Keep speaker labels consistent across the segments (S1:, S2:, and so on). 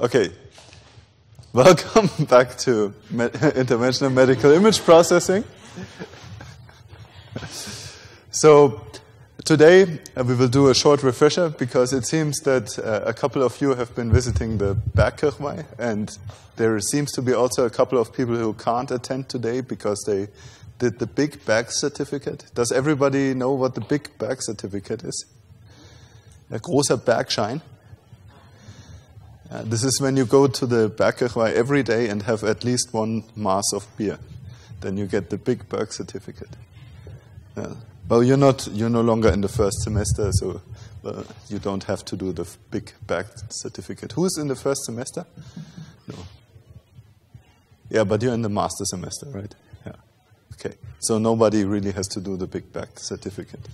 S1: Okay. Welcome back to me- interventional medical image processing. so, today uh, we will do a short refresher because it seems that uh, a couple of you have been visiting the Bergkirchweih, and there seems to be also a couple of people who can't attend today because they did the Big Berg certificate. Does everybody know what the Big Berg certificate is? A großer Bergschein. Uh, this is when you go to the Bergkirchweih every day and have at least one mass of beer. Then you get the Big Berg certificate. Uh, well, you're not. You're no longer in the first semester, so uh, you don't have to do the Big Berg certificate. Who's in the first semester? No. Yeah, but you're in the master semester, right? Yeah. Okay. So nobody really has to do the Big Berg certificate.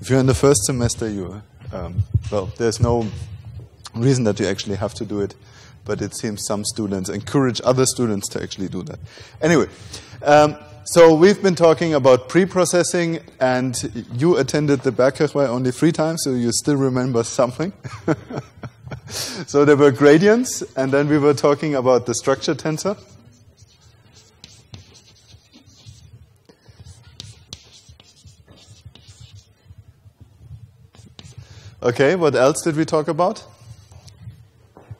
S1: If you're in the first semester, you um, well, there's no reason that you actually have to do it, but it seems some students encourage other students to actually do that. Anyway, um, so we've been talking about pre-processing, and you attended the Bergkirchweih only three times, so you still remember something. so there were gradients, and then we were talking about the structure tensor. Okay, what else did we talk about?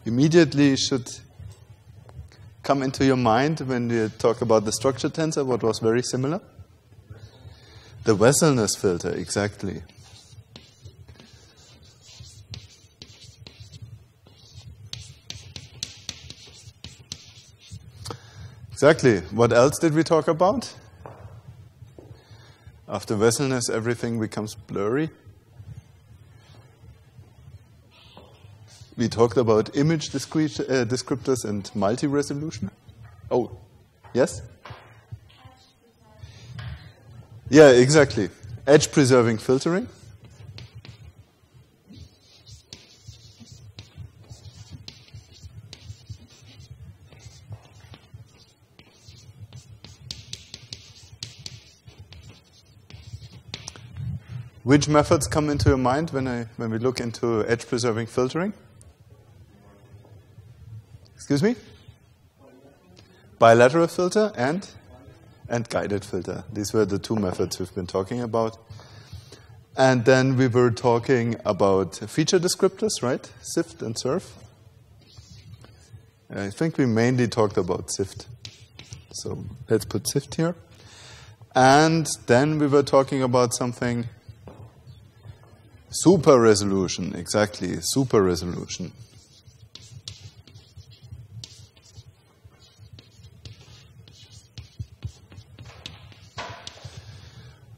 S1: Immediately should come into your mind when you talk about the structure tensor, what was very similar? The Vesselness filter, exactly. Exactly. What else did we talk about? After Vesselness, everything becomes blurry. We talked about image uh, descriptors and multi resolution. Oh, yes? Yeah, exactly. Edge preserving filtering. Which methods come into your mind when, I, when we look into edge preserving filtering? Excuse me? Bilateral filter and and guided filter. These were the two methods we've been talking about. And then we were talking about feature descriptors, right? SIFT and SURF. I think we mainly talked about SIFT. So let's put SIFT here. And then we were talking about something super resolution, exactly, super resolution.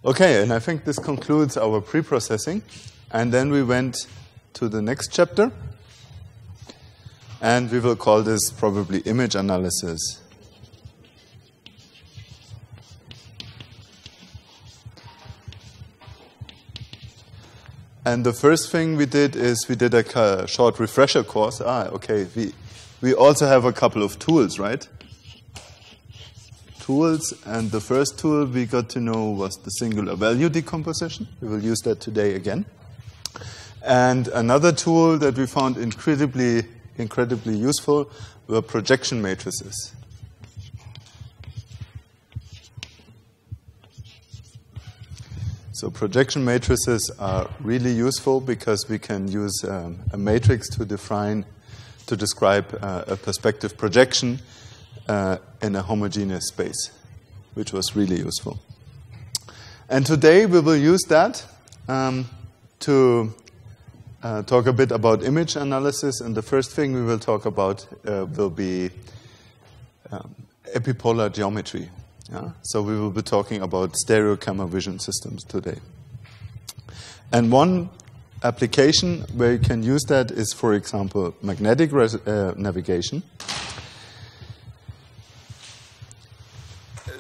S1: Okay, and I think this concludes our pre processing. And then we went to the next chapter. And we will call this probably image analysis. And the first thing we did is we did a short refresher course. Ah, okay. We, we also have a couple of tools, right? Tools, and the first tool we got to know was the singular value decomposition. We will use that today again. And another tool that we found incredibly, incredibly useful were projection matrices. So projection matrices are really useful because we can use um, a matrix to define, to describe uh, a perspective projection uh, in a homogeneous space, which was really useful. And today we will use that um, to uh, talk a bit about image analysis. And the first thing we will talk about uh, will be um, epipolar geometry. Yeah? So we will be talking about stereo camera vision systems today. And one application where you can use that is, for example, magnetic uh, navigation.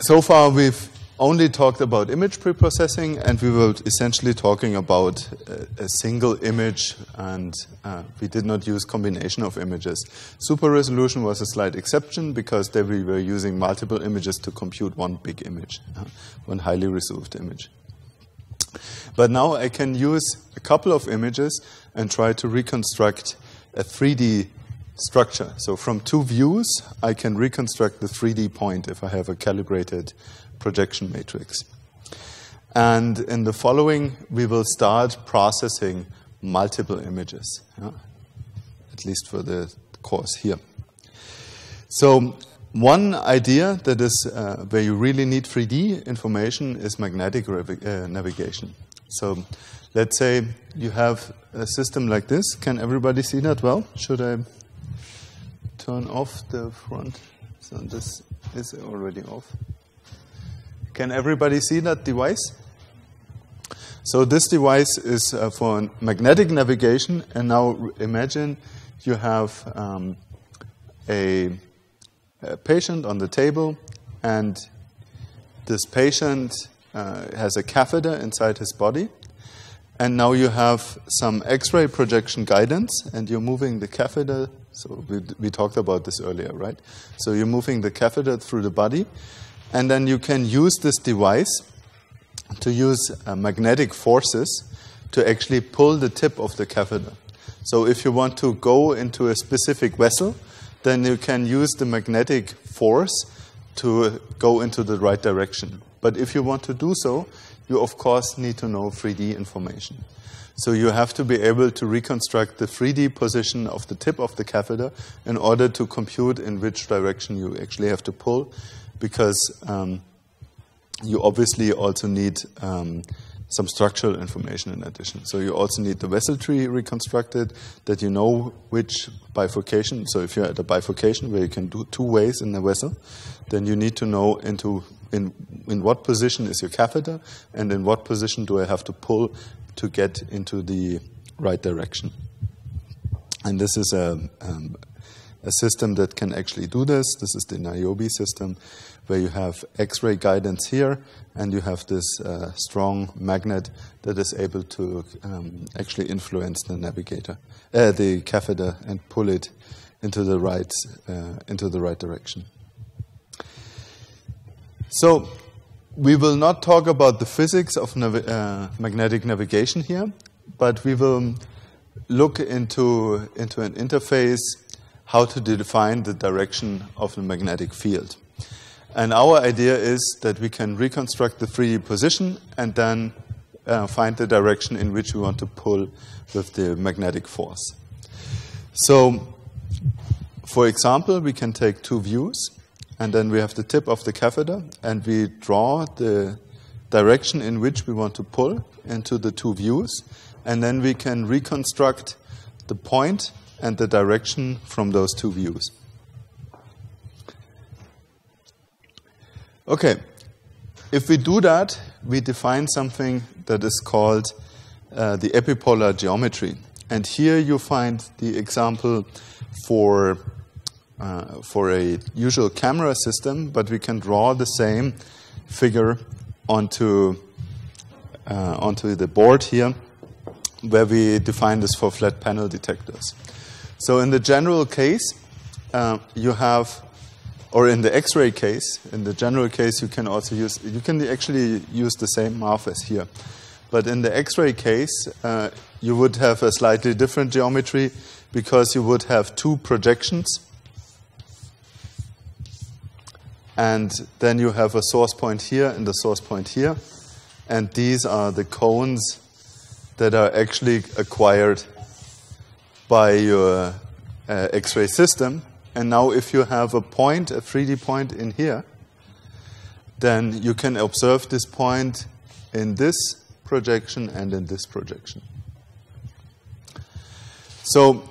S1: So far we've only talked about image preprocessing, and we were essentially talking about a, a single image, and uh, we did not use combination of images. Super resolution was a slight exception because there we were using multiple images to compute one big image, uh, one highly resolved image. But now I can use a couple of images and try to reconstruct a 3D structure. So from two views, I can reconstruct the 3D point if I have a calibrated projection matrix. And in the following, we will start processing multiple images, yeah? at least for the course here. So one idea that is uh, where you really need 3D information is magnetic uh, navigation. So let's say you have a system like this. Can everybody see that well? Should I turn off the front? So this is already off. Can everybody see that device? So this device is uh, for magnetic navigation, and now imagine you have um, a, a, patient on the table, and this patient uh, has a catheter inside his body, and now you have some X-ray projection guidance, and you're moving the catheter. So we, we talked about this earlier, right? So you're moving the catheter through the body, and then you can use this device to use uh, magnetic forces to actually pull the tip of the catheter. So if you want to go into a specific vessel, then you can use the magnetic force to go into the right direction. But if you want to do so, you of course need to know 3D information. So you have to be able to reconstruct the 3D position of the tip of the catheter in order to compute in which direction you actually have to pull, because um, you obviously also need um, some structural information in addition. So you also need the vessel tree reconstructed, that you know which bifurcation. So if you're at a bifurcation where you can do two ways in the vessel, then you need to know into in in what position is your catheter, and in what position do I have to pull to get into the right direction. And this is a um, a system that can actually do this. This is the Niobe system, where you have X-ray guidance here, and you have this uh, strong magnet that is able to um, actually influence the navigator, uh, the catheter, and pull it into the right uh, into the right direction. So we will not talk about the physics of navi uh, magnetic navigation here, but we will look into into an interface how to define the direction of the magnetic field. And our idea is that we can reconstruct the 3D position and then uh, find the direction in which we want to pull with the magnetic force. So, for example, we can take two views, and then we have the tip of the catheter, and we draw the direction in which we want to pull into the two views, and then we can reconstruct the point and the direction from those two views. Okay, if we do that, we define something that is called uh, the epipolar geometry. And here you find the example for, uh, for a usual camera system, but we can draw the same figure onto, uh, onto the board here, where we define this for flat panel detectors. So in the general case, uh, you have, or in the X-ray case, in the general case, you can also use, you can actually use the same math as here. But in the X-ray case, uh, you would have a slightly different geometry because you would have two projections. And then you have a source point here and a source point here. And these are the cones that are actually acquired by your uh, X-ray system. And now if you have a point, a 3D point in here, then you can observe this point in this projection and in this projection. So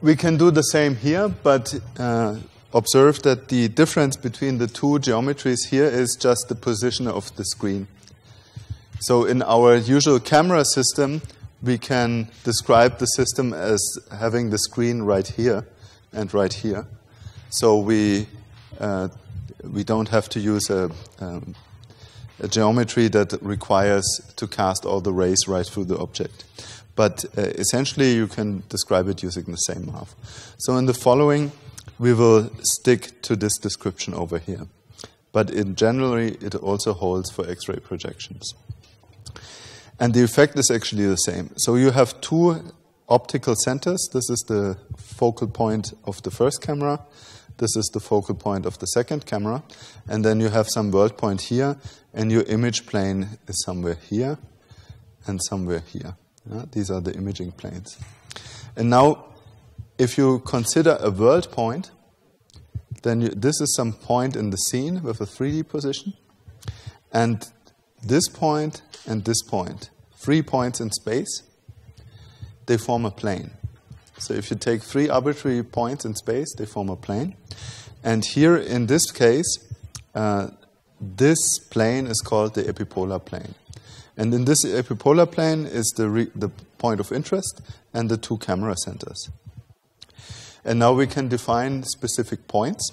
S1: we can do the same here, but uh, observe that the difference between the two geometries here is just the position of the screen. So in our usual camera system, we can describe the system as having the screen right here and right here. So we, uh, we don't have to use a, um, a, geometry that requires to cast all the rays right through the object. But uh, essentially, you can describe it using the same math. So in the following, we will stick to this description over here. But in generally, it also holds for X-ray projections. And the effect is actually the same. So you have two optical centers. This is the focal point of the first camera. This is the focal point of the second camera. And then you have some world point here, and your image plane is somewhere here and somewhere here. Yeah? These are the imaging planes. And now, if you consider a world point, then you, this is some point in the scene with a 3D position. And this point and this point, three points in space, they form a plane. So if you take three arbitrary points in space, they form a plane. And here in this case, uh, this plane is called the epipolar plane. And in this epipolar plane is the, the point of interest and the two camera centers. And now we can define specific points.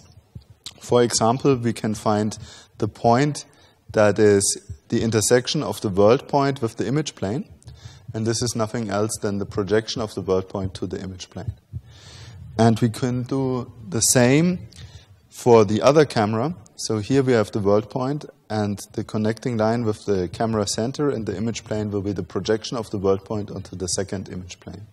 S1: For example, we can find the point that is the intersection of the world point with the image plane. And this is nothing else than the projection of the world point to the image plane. And we can do the same for the other camera. So here we have the world point, and the connecting line with the camera center and the image plane will be the projection of the world point onto the second image plane.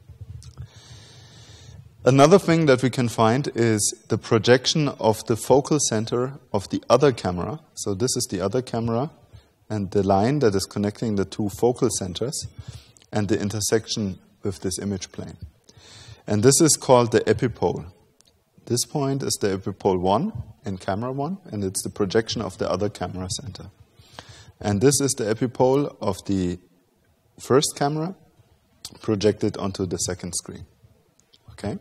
S1: Another thing that we can find is the projection of the focal center of the other camera. So this is the other camera, and the line that is connecting the two focal centers and the intersection with this image plane. And this is called the epipole. This point is the epipole 1 in camera 1, and it's the projection of the other camera center. And this is the epipole of the first camera projected onto the second screen. Okay?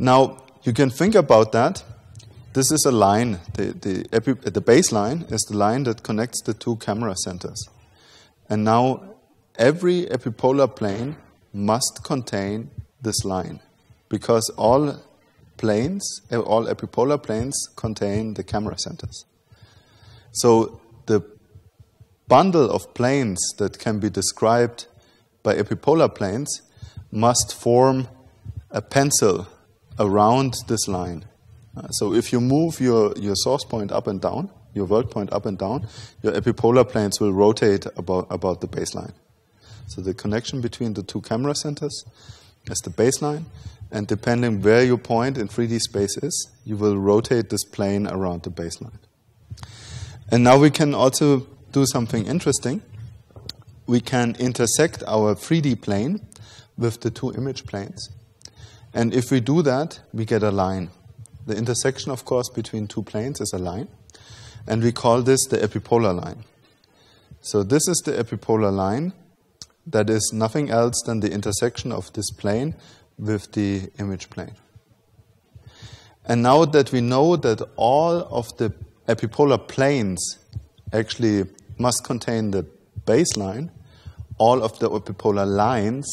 S1: Now, you can think about that. This is a line. The, the, the baseline is the line that connects the two camera centers. And now every epipolar plane must contain this line because all planes, all epipolar planes contain the camera centers. So the bundle of planes that can be described by epipolar planes must form a pencil around this line. Uh, so if you move your, your source point up and down, your world point up and down, your epipolar planes will rotate about, about the baseline. So the connection between the two camera centers is the baseline, and depending where your point in 3D space is, you will rotate this plane around the baseline. And now we can also do something interesting. We can intersect our 3D plane with the two image planes. And if we do that, we get a line. The intersection, of course, between two planes is a line. And we call this the epipolar line. So this is the epipolar line that is nothing else than the intersection of this plane with the image plane. And now that we know that all of the epipolar planes actually must contain the baseline, all of the epipolar lines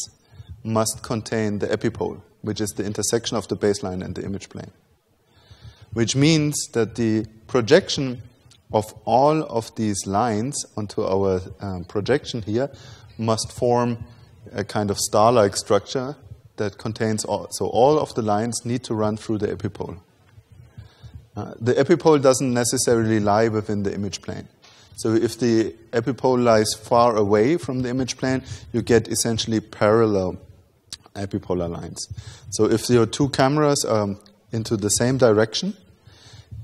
S1: must contain the epipole, which is the intersection of the baseline and the image plane. Which means that the projection of all of these lines onto our um, projection here must form a kind of star-like structure that contains all. So all of the lines need to run through the epipole. Uh, the epipole doesn't necessarily lie within the image plane. So if the epipole lies far away from the image plane, you get essentially parallel epipolar lines. So if your two cameras are into the same direction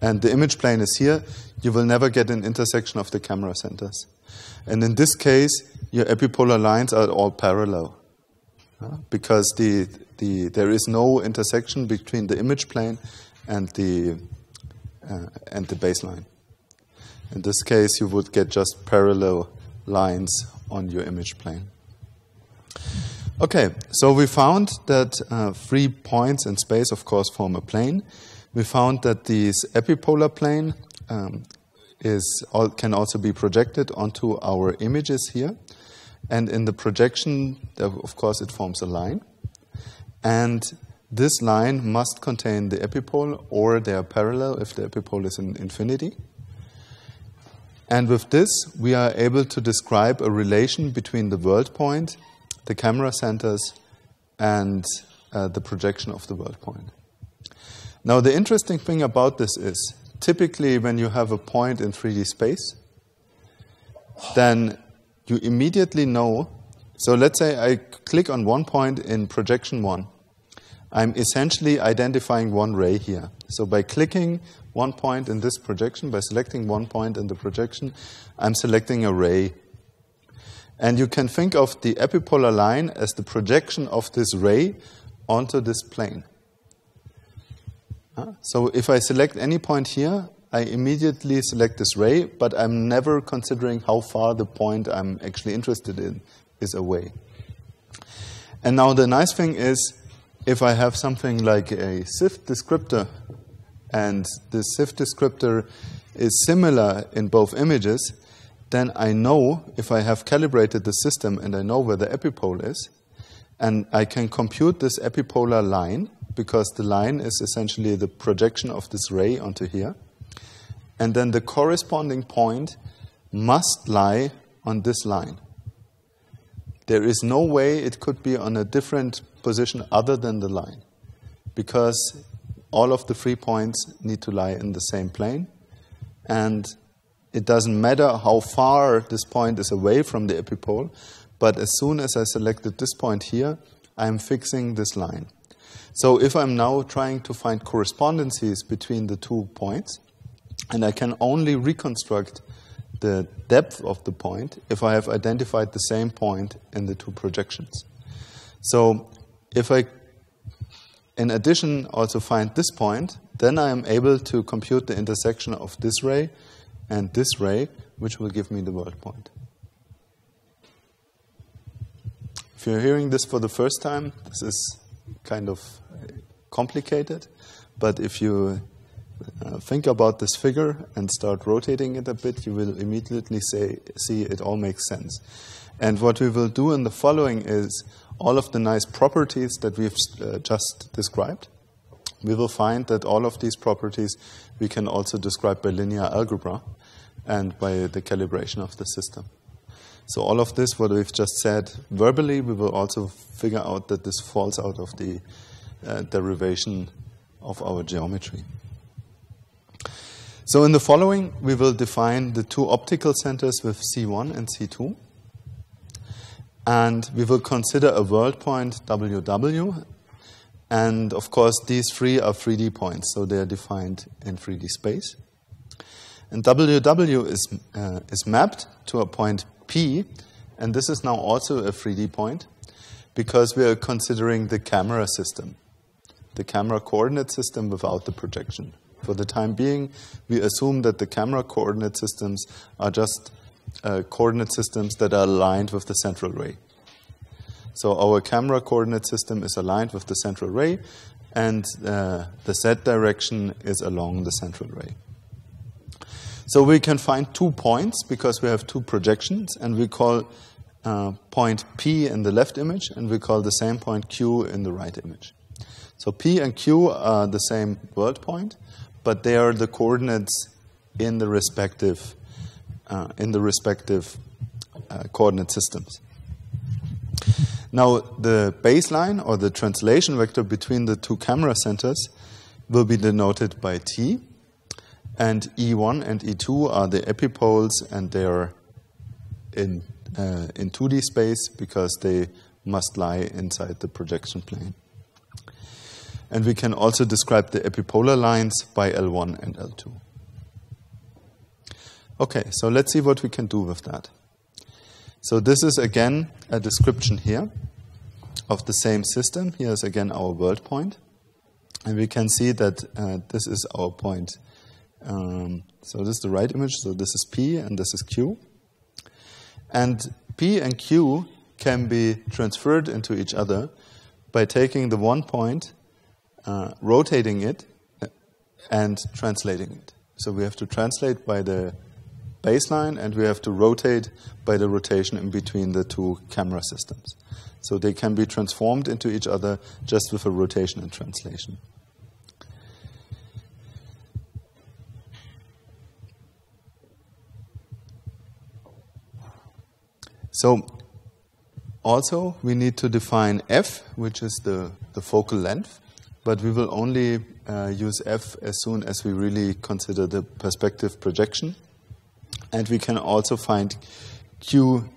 S1: and the image plane is here, you will never get an intersection of the camera centers. And in this case, your epipolar lines are all parallel because the, the, there is no intersection between the image plane and the, uh, and the baseline. In this case, you would get just parallel lines on your image plane. Okay, so we found that uh, three points in space, of course, form a plane. We found that this epipolar plane um, is, can also be projected onto our images here. And in the projection, of course, it forms a line. And this line must contain the epipole or they are parallel if the epipole is in infinity. And with this, we are able to describe a relation between the world point, the camera centers, and uh, the projection of the world point. Now, the interesting thing about this is typically when you have a point in 3D space, then you immediately know So let's say I click on one point in projection one. I'm essentially identifying one ray here. So by clicking one point in this projection, by selecting one point in the projection, I'm selecting a ray. And you can think of the epipolar line as the projection of this ray onto this plane. So if I select any point here, I immediately select this ray, but I'm never considering how far the point I'm actually interested in is away. And now the nice thing is, if I have something like a SIFT descriptor, and the SIFT descriptor is similar in both images, then I know if I have calibrated the system and I know where the epipole is, and I can compute this epipolar line because the line is essentially the projection of this ray onto here. And then the corresponding point must lie on this line. There is no way it could be on a different position other than the line because all of the three points need to lie in the same plane. And it doesn't matter how far this point is away from the epipole, but as soon as I selected this point here, I'm fixing this line. So if I'm now trying to find correspondences between the two points, and I can only reconstruct the depth of the point if I have identified the same point in the two projections. So if I, in addition, also find this point, then I am able to compute the intersection of this ray and this ray, which will give me the world point. If you're hearing this for the first time, this is kind of complicated, but if you uh, think about this figure and start rotating it a bit, you will immediately say, see it all makes sense. And what we will do in the following is all of the nice properties that we've uh, just described. We will find that all of these properties we can also describe by linear algebra and by the calibration of the system. So all of this, what we've just said verbally, we will also figure out that this falls out of the uh, derivation of our geometry. So in the following, we will define the two optical centers with C1 and C2. And we will consider a world point WW. And of course, these three are 3D points, so they are defined in 3D space. And WW is, uh, is mapped to a point P, and this is now also a 3D point because we are considering the camera system the camera coordinate system without the projection. For the time being, we assume that the camera coordinate systems are just uh, coordinate systems that are aligned with the central ray. So our camera coordinate system is aligned with the central ray, and uh, the z direction is along the central ray. So we can find two points because we have two projections, and we call uh, point P in the left image, and we call the same point Q in the right image. So P and Q are the same world point, but they are the coordinates in the respective uh, in the respective uh, coordinate systems. Now, the baseline or the translation vector between the two camera centers will be denoted by T, and E1 and E2 are the epipoles, and they are in uh, in 2D space because they must lie inside the projection plane. And we can also describe the epipolar lines by L1 and L2. Okay, so let's see what we can do with that. So this is again a description here of the same system. Here's again our world point. And we can see that uh, this is our point. Um, so this is the right image. So this is P and this is Q. And P and Q can be transferred into each other by taking the one point uh, rotating it and translating it. So we have to translate by the baseline and we have to rotate by the rotation in between the two camera systems. So they can be transformed into each other just with a rotation and translation. So also we need to define f, which is the, the focal length but we will only uh, use f as soon as we really consider the perspective projection. And we can also find qc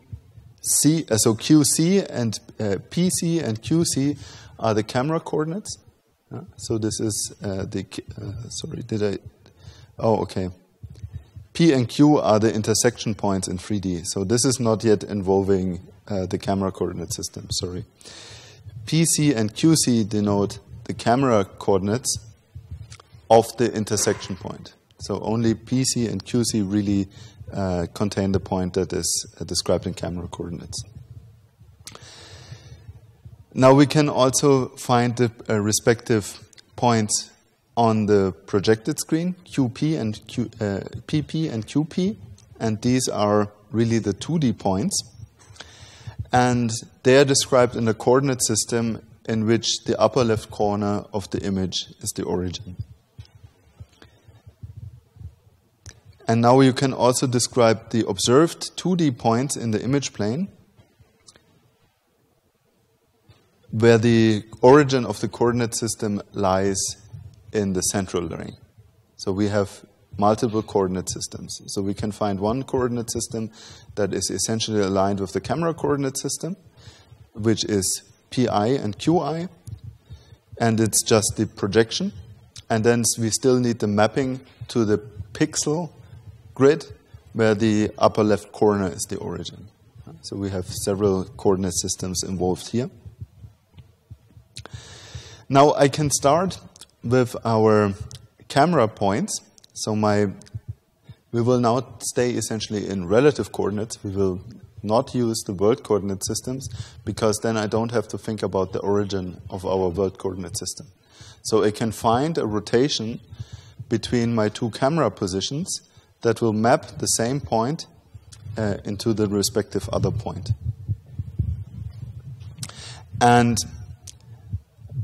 S1: uh, so QC and uh, PC and QC are the camera coordinates. Uh, so this is uh, the, uh, sorry, did I, oh, okay. P and Q are the intersection points in 3D. So this is not yet involving uh, the camera coordinate system, sorry. PC and QC denote the camera coordinates of the intersection point. So only PC and QC really uh, contain the point that is uh, described in camera coordinates. Now we can also find the uh, respective points on the projected screen, QP and Q, PP uh, and QP, and these are really the 2D points. And they are described in a coordinate system in which the upper left corner of the image is the origin. And now you can also describe the observed 2D points in the image plane where the origin of the coordinate system lies in the central ring. So we have multiple coordinate systems. So we can find one coordinate system that is essentially aligned with the camera coordinate system, which is pi and qi, and it's just the projection. And then we still need the mapping to the pixel grid where the upper left corner is the origin. So we have several coordinate systems involved here. Now I can start with our camera points. So my we will now stay essentially in relative coordinates. We will not use the world coordinate systems because then I don't have to think about the origin of our world coordinate system. So I can find a rotation between my two camera positions that will map the same point uh, into the respective other point. And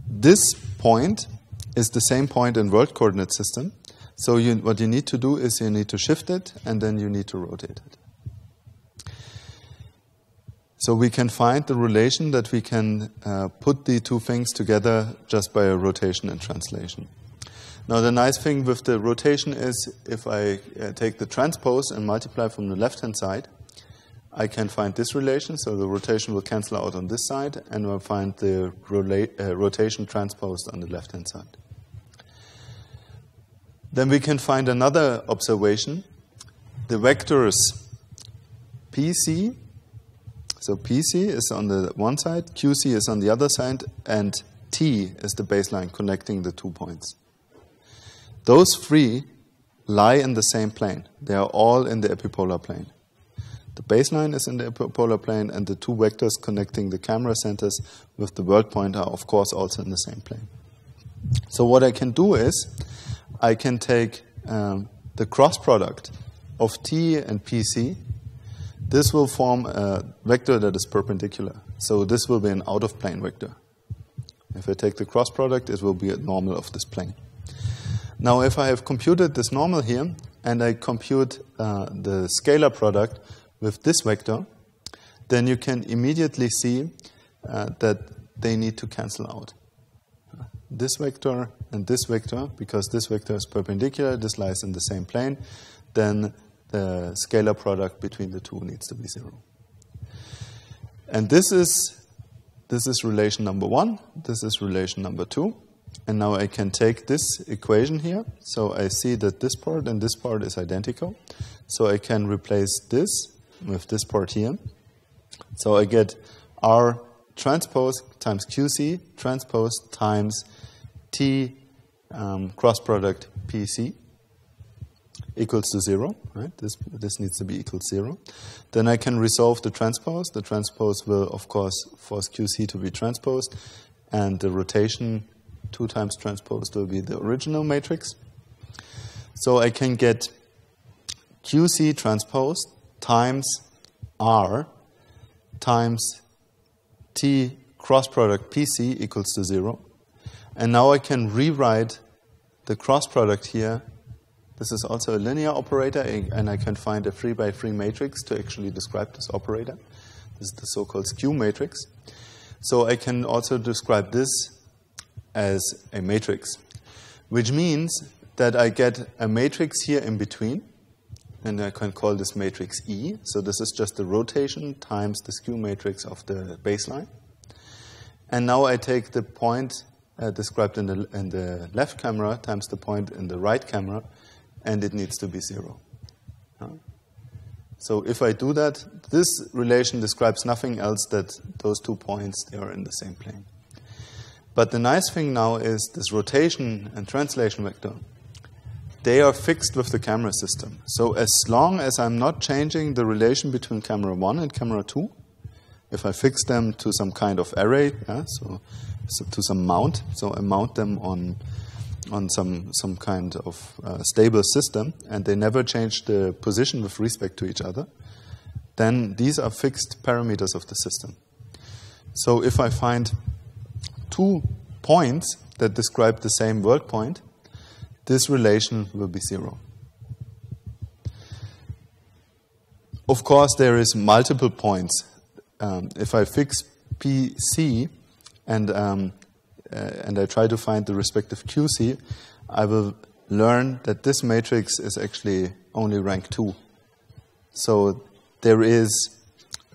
S1: this point is the same point in world coordinate system. So you, what you need to do is you need to shift it and then you need to rotate it. So we can find the relation that we can uh, put the two things together just by a rotation and translation. Now the nice thing with the rotation is if I uh, take the transpose and multiply from the left-hand side, I can find this relation, so the rotation will cancel out on this side, and I'll find the uh, rotation transposed on the left-hand side. Then we can find another observation. The vectors PC, so PC is on the one side, QC is on the other side, and T is the baseline connecting the two points. Those three lie in the same plane. They are all in the epipolar plane. The baseline is in the epipolar plane, and the two vectors connecting the camera centers with the world point are, of course, also in the same plane. So what I can do is I can take um, the cross product of t and pc. This will form a vector that is perpendicular. So this will be an out-of-plane vector. If I take the cross product, it will be a normal of this plane. Now, if I have computed this normal here, and I compute uh, the scalar product with this vector, then you can immediately see uh, that they need to cancel out. This vector and this vector, because this vector is perpendicular, this lies in the same plane, then the scalar product between the two needs to be zero. And this is this is relation number one, this is relation number two. And now I can take this equation here. So I see that this part and this part is identical. So I can replace this with this part here. So I get R transpose times QC transpose times T um, cross product PC equals to zero, right? This, this needs to be equal to zero. Then I can resolve the transpose. The transpose will, of course, force QC to be transposed, and the rotation 2 times transposed will be the original matrix. So I can get QC transposed times R times T cross product PC equals to 0. And now I can rewrite the cross product here. This is also a linear operator, eh, and I can find a 3 by 3 matrix to actually describe this operator. This is the so-called skew matrix. So I can also describe this as a matrix, which means that I get a matrix here in between, and I can call this matrix E. So this is just the rotation times the skew matrix of the baseline. And now I take the point uh, described in the, in the left camera times the point in the right camera, and it needs to be zero. So if I do that, this relation describes nothing else that those two points, they are in the same plane. But the nice thing now is this rotation and translation vector they are fixed with the camera system. So as long as I'm not changing the relation between camera 1 and camera 2, if I fix them to some kind of array, yeah, so, so, to some mount, so I mount them on on some some kind of uh, stable system, and they never change the position with respect to each other, then these are fixed parameters of the system. So if I find two points that describe the same world point, this relation will be zero. Of course, there is multiple points. Um, if I fix PC and um, uh, and I try to find the respective QC, I will learn that this matrix is actually only rank two. So there is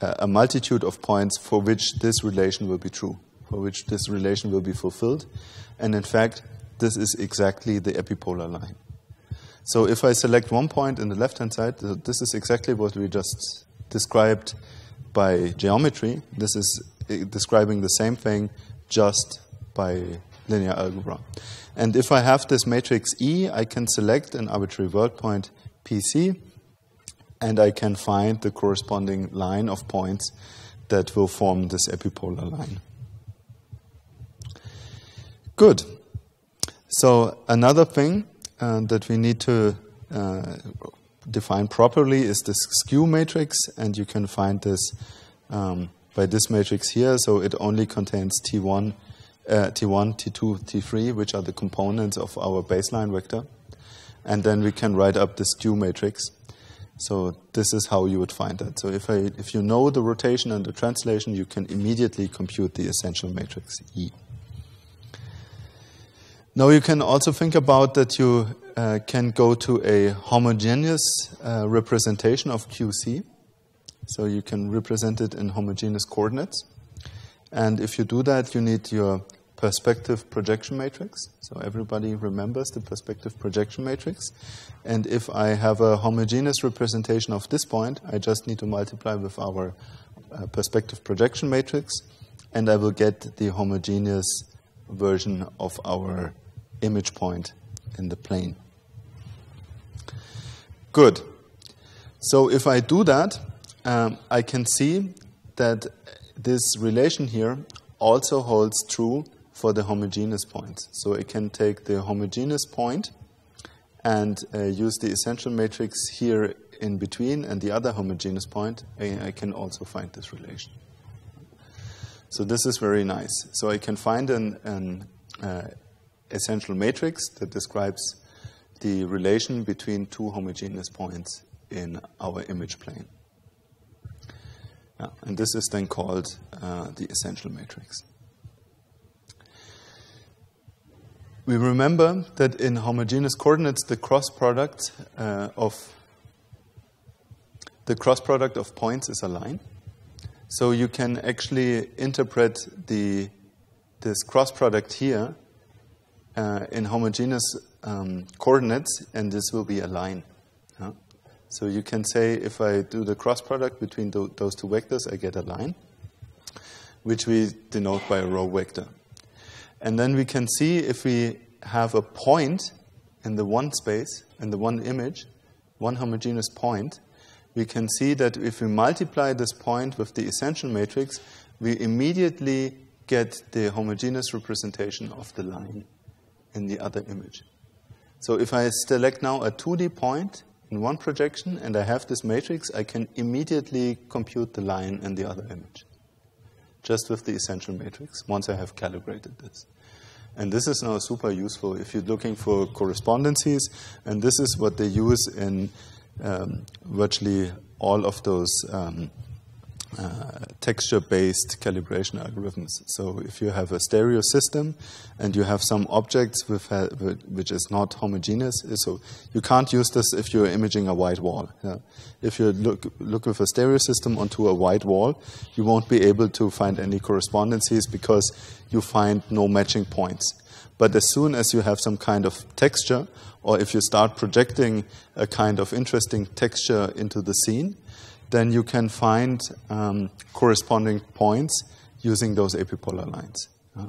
S1: a multitude of points for which this relation will be true, for which this relation will be fulfilled. And in fact, this is exactly the epipolar line. So if I select one point in the left-hand side, this is exactly what we just described by geometry. This is eh, describing the same thing just by linear algebra. And if I have this matrix E, I can select an arbitrary world point PC, and I can find the corresponding line of points that will form this epipolar line. Good. So another thing uh, that we need to uh, define properly is this skew matrix, and you can find this um, by this matrix here. So it only contains T1, uh, T1, T2, T3, which are the components of our baseline vector. And then we can write up the skew matrix. So this is how you would find that. So if, I, if you know the rotation and the translation, you can immediately compute the essential matrix E. Now you can also think about that you uh, can go to a homogeneous uh, representation of QC. So you can represent it in homogeneous coordinates. And if you do that, you need your perspective projection matrix. So everybody remembers the perspective projection matrix. And if I have a homogeneous representation of this point, I just need to multiply with our uh, perspective projection matrix, and I will get the homogeneous version of our image point in the plane. Good. So if I do that, um, I can see that this relation here also holds true for the homogeneous points. So I can take the homogeneous point and uh, use the essential matrix here in between and the other homogeneous point, I can also find this relation. So this is very nice. So I can find an, an uh, essential matrix that describes the relation between two homogeneous points in our image plane. Yeah, and this is then called uh, the essential matrix. We remember that in homogeneous coordinates, the cross product uh, of the cross product of points is a line. So you can actually interpret the this cross product here uh, in homogeneous um, coordinates, and this will be a line. Yeah? So you can say if I do the cross product between th those two vectors, I get a line, which we denote by a row vector. And then we can see if we have a point in the one space, in the one image, one homogeneous point, we can see that if we multiply this point with the essential matrix, we immediately get the homogeneous representation of the line in the other image. So if I select now a 2D point in one projection and I have this matrix, I can immediately compute the line in the other image, just with the essential matrix, once I have calibrated this. And this is now super useful if you're looking for correspondences, and this is what they use in um, virtually all of those um, uh, texture-based calibration algorithms. So if you have a stereo system and you have some objects with, uh, which is not homogeneous, so you can't use this if you're imaging a white wall. Yeah? If you look, look with a stereo system onto a white wall, you won't be able to find any correspondences because you find no matching points. But as soon as you have some kind of texture, or if you start projecting a kind of interesting texture into the scene, then you can find um, corresponding points using those epipolar lines. Uh,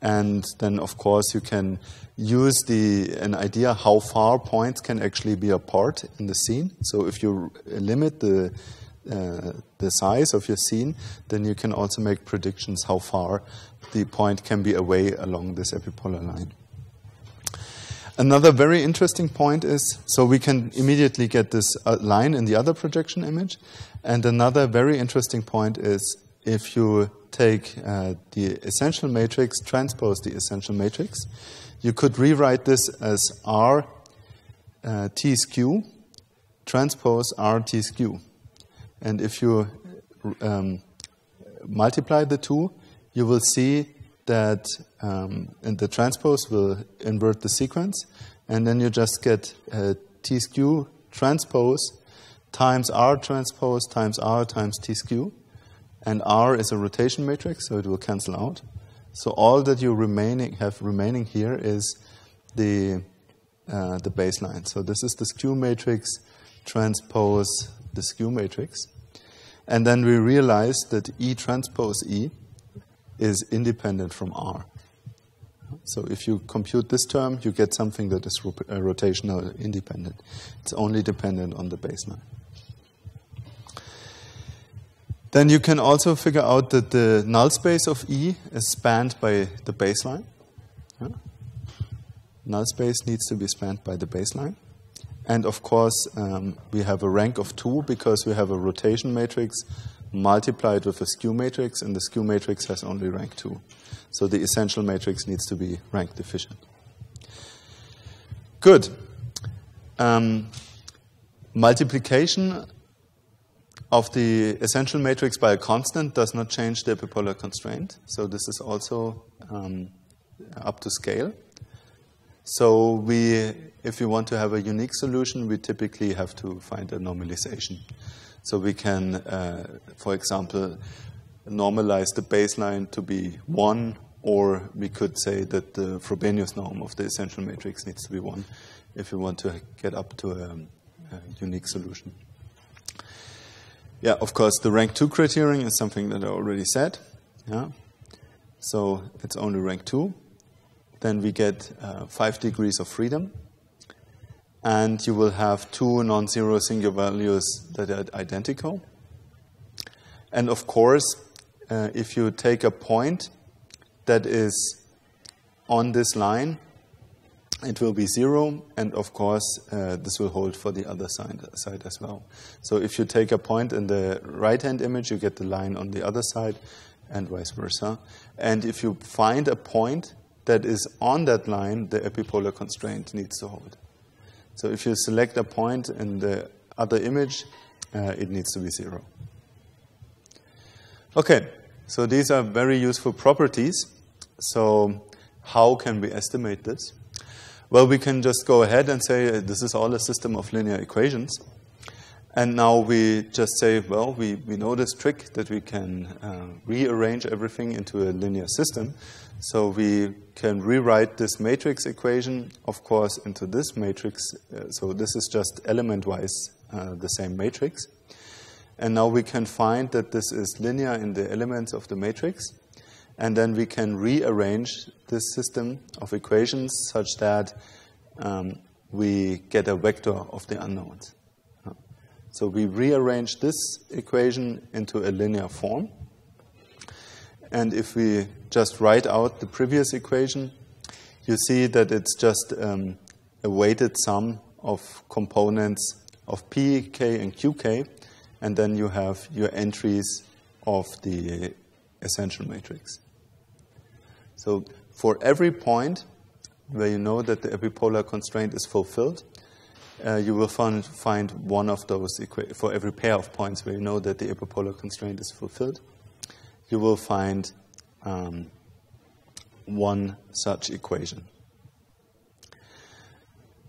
S1: and then, of course, you can use the, an idea how far points can actually be apart in the scene. So if you limit the, uh, the size of your scene, then you can also make predictions how far the point can be away along this epipolar line. Another very interesting point is, so we can immediately get this uh, line in the other projection image. And another very interesting point is if you take uh, the essential matrix, transpose the essential matrix, you could rewrite this as R uh, T skew, transpose R T skew. And if you um, multiply the two, you will see that um, and the transpose will invert the sequence, and then you just get t skew transpose times r transpose times r times t skew, and r is a rotation matrix, so it will cancel out. So all that you remaining have remaining here is the uh, the baseline. So this is the skew matrix transpose the skew matrix, and then we realize that E transpose E is independent from R. So if you compute this term, you get something that is uh, rotational independent. It's only dependent on the baseline. Then you can also figure out that the null space of E is spanned by the baseline. Yeah? Null space needs to be spanned by the baseline. And of course, um, we have a rank of 2 because we have a rotation matrix multiplied with a skew matrix, and the skew matrix has only rank 2. So the essential matrix needs to be rank deficient. Good. Um, multiplication of the essential matrix by a constant does not change the epipolar constraint. So this is also um, up to scale. So we, if we want to have a unique solution, we typically have to find a normalization. So we can, uh, for example, normalize the baseline to be 1, or we could say that the Frobenius norm of the essential matrix needs to be 1 if we want to get up to a, a unique solution. Yeah, of course, the rank 2 criterion is something that I already said. Yeah. So it's only rank 2. Then we get uh, 5 degrees of freedom and you will have two non-zero singular values that are identical. And of course, uh, if you take a point that is on this line, it will be zero, and of course, uh, this will hold for the other side, side as well. So if you take a point in the right-hand image, you get the line on the other side, and vice versa. And if you find a point that is on that line, the epipolar constraint needs to hold. So if you select a point in the other image, uh, it needs to be zero. Okay, so these are very useful properties. So how can we estimate this? Well, we can just go ahead and say uh, this is all a system of linear equations. And now we just say, well, we, we know this trick that we can uh, rearrange everything into a linear system. So we can rewrite this matrix equation, of course, into this matrix. Uh, so this is just element-wise uh, the same matrix. And now we can find that this is linear in the elements of the matrix. And then we can rearrange this system of equations such that um, we get a vector of the unknowns. So we rearrange this equation into a linear form. And if we just write out the previous equation, you see that it's just um, a weighted sum of components of p, k, and qk, and then you have your entries of the essential matrix. So for every point where you know that the epipolar constraint is fulfilled, uh, you will find, find one of those for every pair of points where you know that the epipolar constraint is fulfilled. You will find um, one such equation.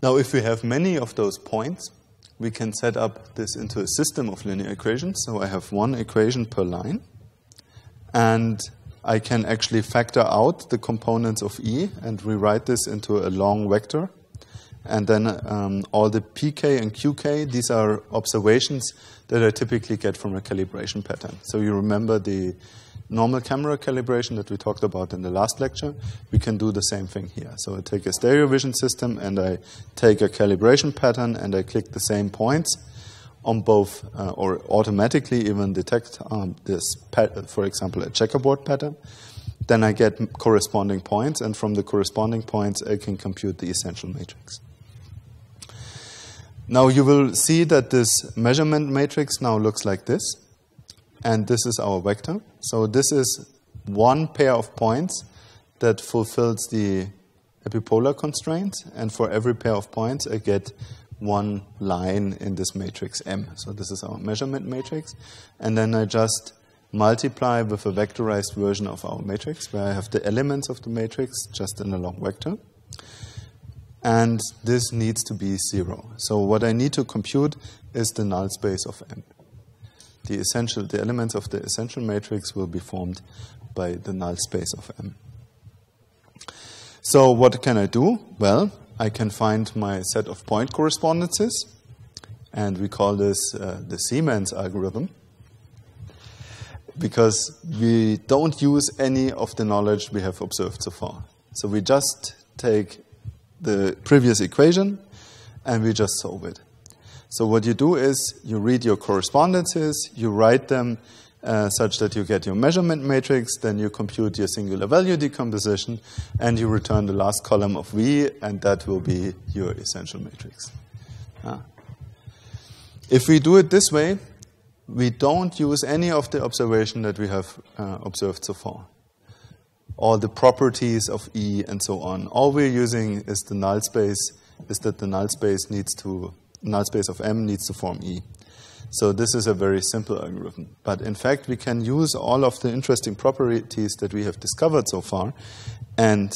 S1: Now, if we have many of those points, we can set up this into a system of linear equations. So I have one equation per line. And I can actually factor out the components of E and rewrite this into a long vector. And then um, all the PK and QK, these are observations that I typically get from a calibration pattern. So you remember the normal camera calibration that we talked about in the last lecture, we can do the same thing here. So I take a stereo vision system and I take a calibration pattern and I click the same points on both, uh, or automatically even detect um, this, for example, a checkerboard pattern. Then I get corresponding points, and from the corresponding points, I can compute the essential matrix. Now you will see that this measurement matrix now looks like this and this is our vector. So this is one pair of points that fulfills the epipolar constraint, and for every pair of points, I get one line in this matrix M. So this is our measurement matrix, and then I just multiply with a vectorized version of our matrix, where I have the elements of the matrix just in a long vector. And this needs to be zero. So what I need to compute is the null space of M the essential, the elements of the essential matrix will be formed by the null space of M. So what can I do? Well, I can find my set of point correspondences, and we call this uh, the Siemens algorithm, because we don't use any of the knowledge we have observed so far. So we just take the previous equation and we just solve it. So what you do is you read your correspondences, you write them uh, such that you get your measurement matrix, then you compute your singular value decomposition, and you return the last column of V, and that will be your essential matrix. Uh. If we do it this way, we don't use any of the observation that we have uh, observed so far. All the properties of E and so on. All we're using is the null space, is that the null space needs to null space of M needs to form E. So this is a very simple algorithm. But in fact, we can use all of the interesting properties that we have discovered so far and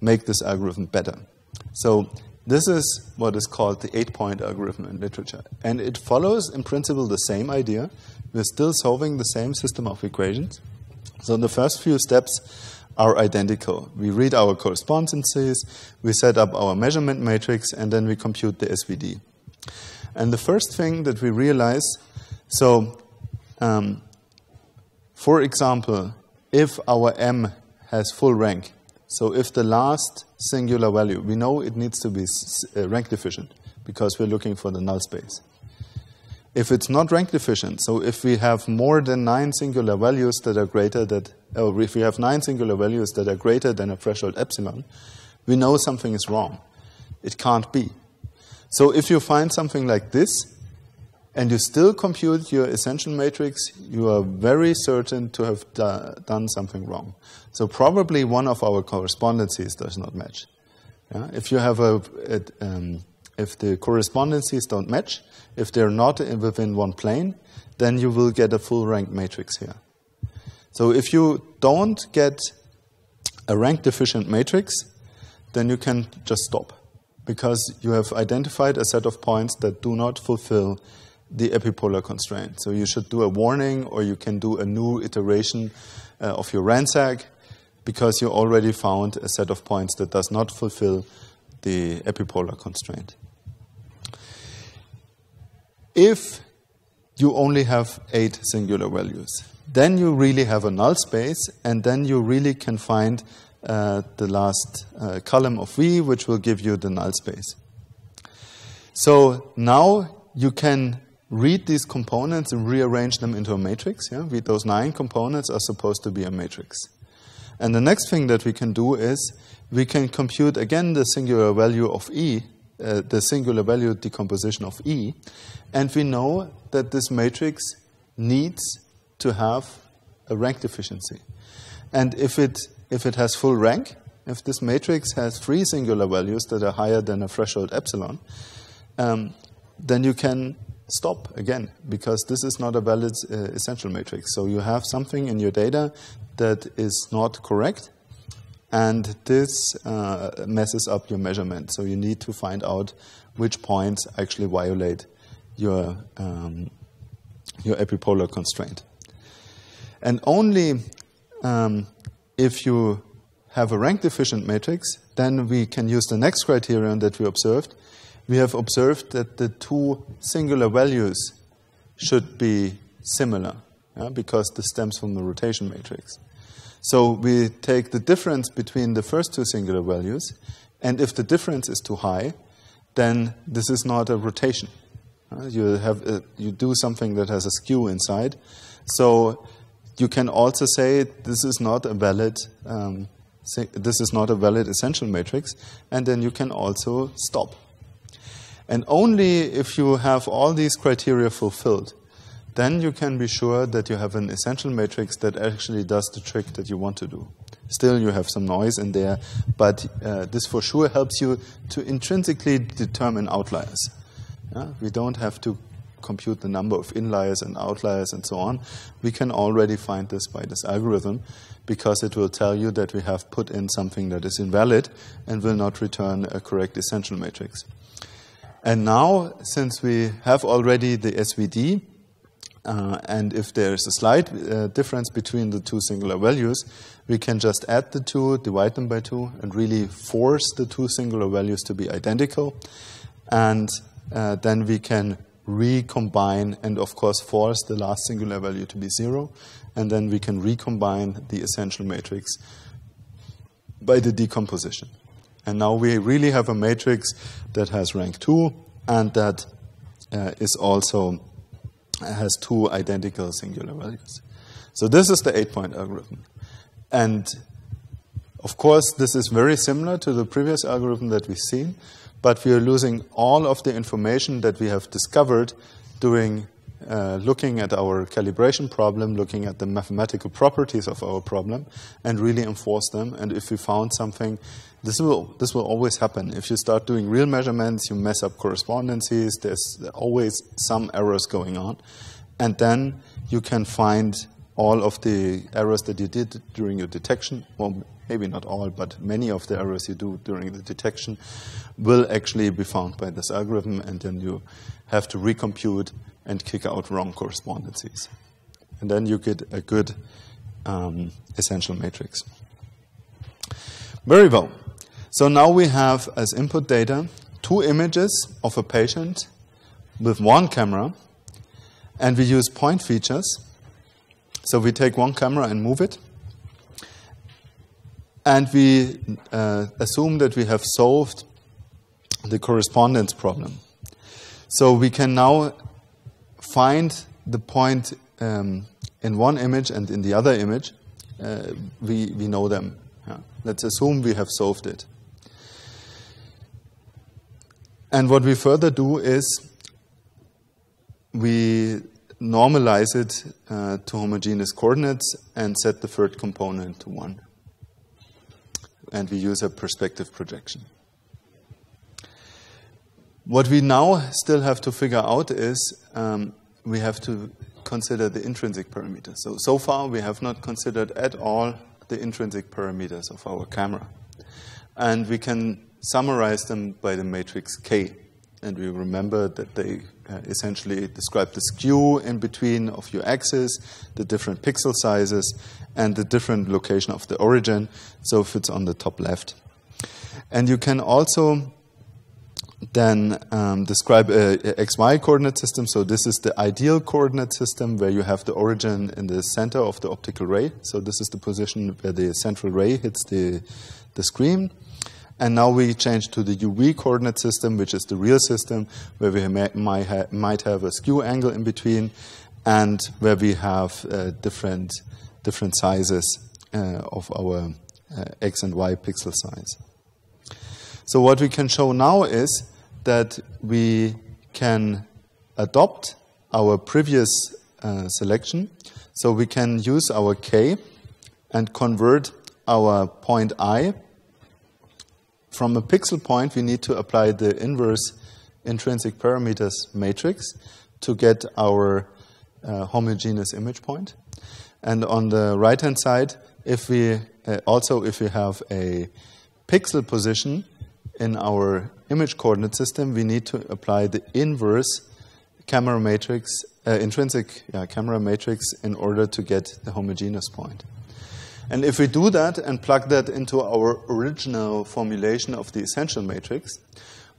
S1: make this algorithm better. So this is what is called the eight-point algorithm in literature. And it follows, in principle, the same idea. We're still solving the same system of equations. So the first few steps are identical. We read our correspondences, we set up our measurement matrix, and then we compute the SVD. And the first thing that we realize so, um, for example, if our M has full rank, so if the last singular value, we know it needs to be uh, rank deficient because we're looking for the null space. If it's not rank deficient, so if we have more than nine singular values that are greater than, or if we have nine singular values that are greater than a threshold epsilon, we know something is wrong. It can't be. So if you find something like this, and you still compute your essential matrix, you are very certain to have done something wrong. So probably one of our correspondences does not match. Yeah? If you have a, it, um, if the correspondences don't match, if they're not within one plane, then you will get a full rank matrix here. So if you don't get a rank deficient matrix, then you can just stop because you have identified a set of points that do not fulfill the epipolar constraint. So you should do a warning or you can do a new iteration uh, of your RANSAC because you already found a set of points that does not fulfill the epipolar constraint. If you only have eight singular values, then you really have a null space, and then you really can find uh, the last uh, column of V, which will give you the null space. So now you can read these components and rearrange them into a matrix. Yeah? We, those nine components are supposed to be a matrix. And the next thing that we can do is we can compute again the singular value of E, uh, the singular value decomposition of E, and we know that this matrix needs to have a rank deficiency. And if it if it has full rank, if this matrix has three singular values that are higher than a threshold epsilon, um, then you can stop again because this is not a valid uh, essential matrix. So you have something in your data that is not correct, and this uh, messes up your measurement. So you need to find out which points actually violate your um, your epipolar constraint. And only um, if you have a rank deficient matrix, then we can use the next criterion that we observed. We have observed that the two singular values should be similar yeah, because this stems from the rotation matrix. So we take the difference between the first two singular values, and if the difference is too high, then this is not a rotation. Uh, you have a, you do something that has a skew inside. So you can also say this is not a valid um, this is not a valid essential matrix, and then you can also stop. And only if you have all these criteria fulfilled, then you can be sure that you have an essential matrix that actually does the trick that you want to do. Still, you have some noise in there, but uh, this for sure helps you to intrinsically determine outliers. Yeah? We don't have to compute the number of inliers and outliers and so on. We can already find this by this algorithm because it will tell you that we have put in something that is invalid and will not return a correct essential matrix. And now, since we have already the SVD, uh, and if there's a slight uh, difference between the two singular values, we can just add the two, divide them by two, and really force the two singular values to be identical. And uh, then we can recombine and, of course, force the last singular value to be zero. And then we can recombine the essential matrix by the decomposition. And now we really have a matrix that has rank 2 and that uh, is also has two identical singular values. So this is the eight-point algorithm. And of course, this is very similar to the previous algorithm that we've seen, but we are losing all of the information that we have discovered during uh, looking at our calibration problem, looking at the mathematical properties of our problem, and really enforce them. And if we found something, this will this will always happen. If you start doing real measurements, you mess up correspondences. There's always some errors going on, and then you can find all of the errors that you did during your detection, well, maybe not all, but many of the errors you do during the detection will actually be found by this algorithm, and then you have to recompute and kick out wrong correspondences. And then you get a good um, essential matrix. Very well. So now we have as input data two images of a patient with one camera, and we use point features so we take one camera and move it. And we uh, assume that we have solved the correspondence problem. So we can now find the point um, in one image and in the other image. Uh, we, we know them. Yeah. Let's assume we have solved it. And what we further do is we normalize it uh, to homogeneous coordinates and set the third component to 1. And we use a perspective projection. What we now still have to figure out is um, we have to consider the intrinsic parameters. So, so far we have not considered at all the intrinsic parameters of our camera. And we can summarize them by the matrix K. And we remember that they uh, essentially describe the skew in between of your axes, the different pixel sizes, and the different location of the origin. So if it's on the top left. And you can also then um, describe a, a XY coordinate system. So this is the ideal coordinate system where you have the origin in the center of the optical ray. So this is the position where the central ray hits the, the screen. And now we change to the UV coordinate system, which is the real system, where we might have a skew angle in between, and where we have uh, different, different sizes uh, of our uh, x and y pixel size. So what we can show now is that we can adopt our previous uh, selection. So we can use our k and convert our point i from a pixel point, we need to apply the inverse intrinsic parameters matrix to get our uh, homogeneous image point. And on the right hand side, if we uh, also if we have a pixel position in our image coordinate system, we need to apply the inverse camera matrix, uh, intrinsic yeah, camera matrix in order to get the homogeneous point. And if we do that and plug that into our original formulation of the essential matrix,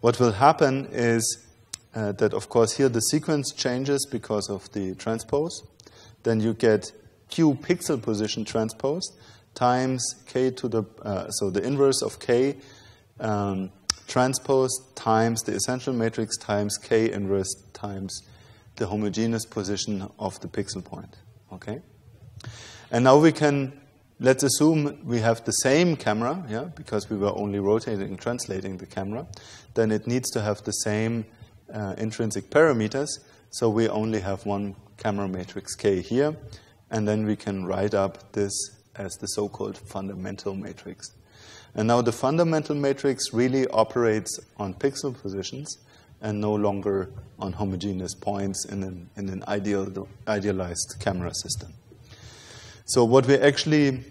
S1: what will happen is uh, that, of course, here the sequence changes because of the transpose. Then you get q pixel position transposed times k to the, uh, so the inverse of k um, transposed times the essential matrix times k inverse times the homogeneous position of the pixel point. Okay? And now we can let's assume we have the same camera, yeah, because we were only rotating and translating the camera, then it needs to have the same uh, intrinsic parameters. So we only have one camera matrix K here, and then we can write up this as the so-called fundamental matrix. And now the fundamental matrix really operates on pixel positions and no longer on homogeneous points in an, in an ideal, idealized camera system. So what we actually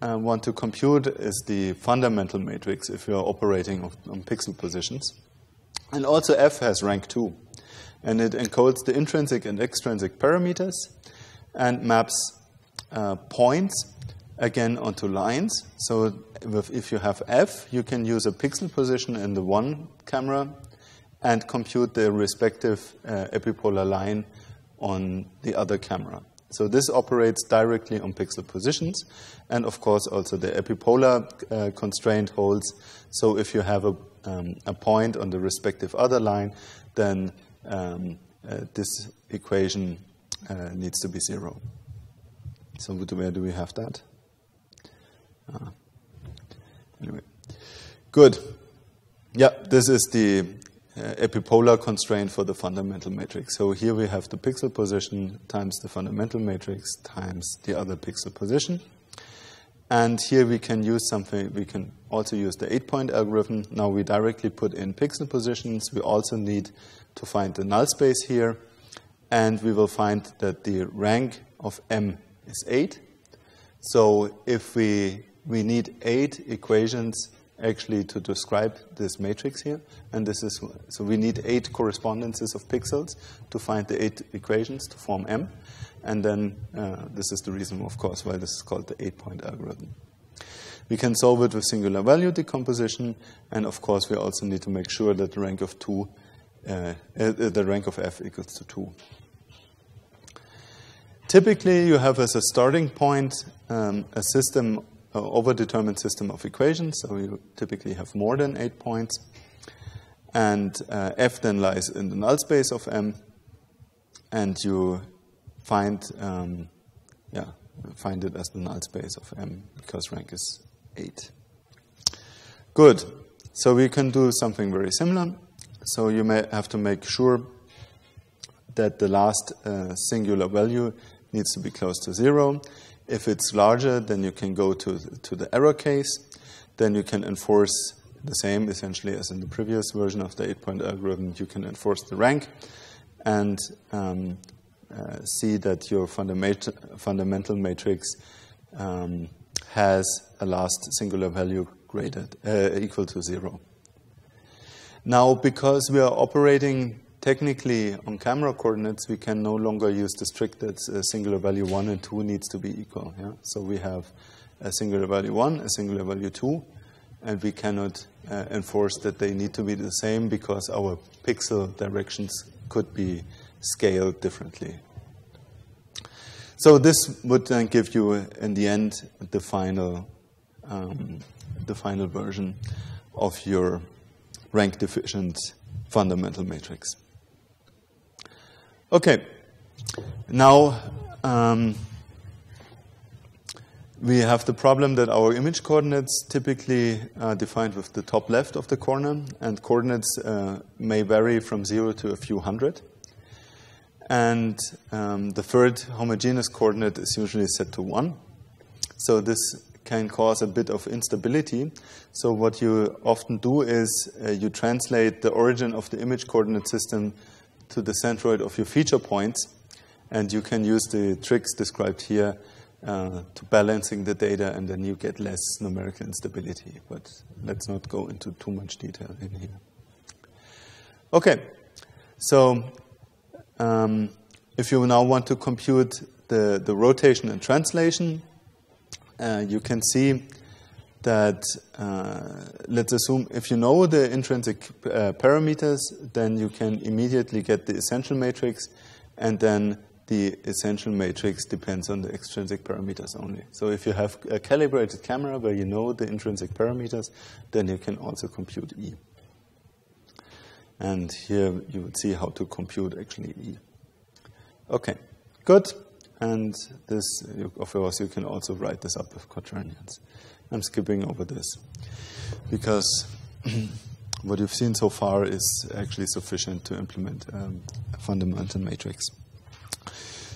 S1: uh, want to compute is the fundamental matrix if you are operating on, pixel positions. And also F has rank 2. And it encodes the intrinsic and extrinsic parameters and maps uh, points again onto lines. So if you have F, you can use a pixel position in the one camera and compute the respective uh, epipolar line on the other camera. So this operates directly on pixel positions, and of course also the epipolar uh, constraint holds. So if you have a, um, a point on the respective other line, then um, uh, this equation uh, needs to be zero. So where do we have that? Ah. Anyway, good. Yeah, this is the Uh, epipolar constraint for the fundamental matrix. So here we have the pixel position times the fundamental matrix times the other pixel position. And here we can use something, we can also use the eight point algorithm. Now we directly put in pixel positions. We also need to find the null space here. And we will find that the rank of M is eight. So if we, we need eight equations actually to describe this matrix here. And this is, so we need eight correspondences of pixels to find the eight equations to form M. And then uh, this is the reason, of course, why this is called the eight-point algorithm. We can solve it with singular value decomposition, and of course, we also need to make sure that the rank of two, uh, uh, the rank of f equals to two. Typically, you have as a starting point um, a system overdetermined system of equations, so you typically have more than eight points. And uh, f then lies in the null space of M, and you find, um, yeah, find it as the null space of M because rank is 8. Good. So we can do something very similar. So you may have to make sure that the last uh, singular value needs to be close to 0. If it's larger, then you can go to, to the error case. Then you can enforce the same, essentially, as in the previous version of the eight-point algorithm. You can enforce the rank and um, uh, see that your fundament fundamental matrix um, has a last singular value uh, equal to zero. Now, because we are operating technically, on camera coordinates, we can no longer use the strict that a singular value 1 and 2 needs to be equal. Yeah? So we have a singular value 1, a singular value 2, and we cannot uh, enforce that they need to be the same because our pixel directions could be scaled differently. So this would then give you, in the end, the final, um, the final version of your rank deficient fundamental matrix. Okay, now um, we have the problem that our image coordinates typically are defined with the top left of the corner, and coordinates uh, may vary from zero to a few hundred. And um, the third homogeneous coordinate is usually set to one. So this can cause a bit of instability. So what you often do is uh, you translate the origin of the image coordinate system to the centroid of your feature points, and you can use the tricks described here uh, to balancing the data, and then you get less numerical instability. But let's not go into too much detail in here. Okay, so um, if you now want to compute the, the rotation and translation, uh, you can see that, uh, let's assume if you know the intrinsic uh, parameters, then you can immediately get the essential matrix, and then the essential matrix depends on the extrinsic parameters only. So if you have a calibrated camera where you know the intrinsic parameters, then you can also compute E. And here you would see how to compute actually E. Okay, good. And this, of course, you can also write this up with quaternions. I'm skipping over this because what you've seen so far is actually sufficient to implement um, a fundamental matrix.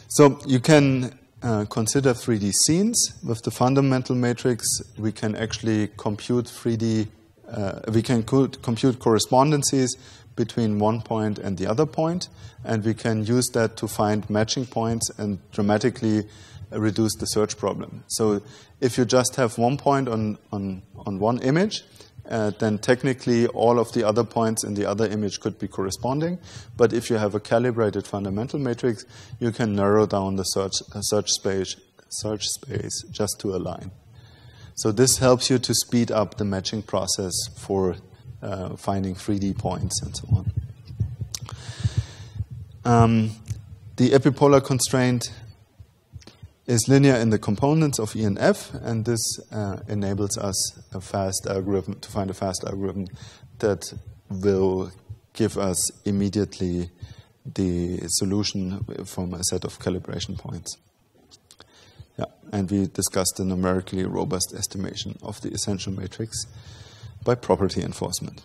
S1: So you can uh, consider 3D scenes. With the fundamental matrix, we can actually compute 3D, uh, we can compute correspondences between one point and the other point, and we can use that to find matching points and dramatically reduce the search problem. So if you just have one point on, on, on one image, uh, then technically all of the other points in the other image could be corresponding. But if you have a calibrated fundamental matrix, you can narrow down the search, uh, search, space, search space just to a line. So this helps you to speed up the matching process for uh, finding 3D points and so on. Um, the epipolar constraint is linear in the components of E and F, and this uh, enables us a fast algorithm to find a fast algorithm that will give us immediately the solution from a set of calibration points. Yeah, and we discussed the numerically robust estimation of the essential matrix by property enforcement.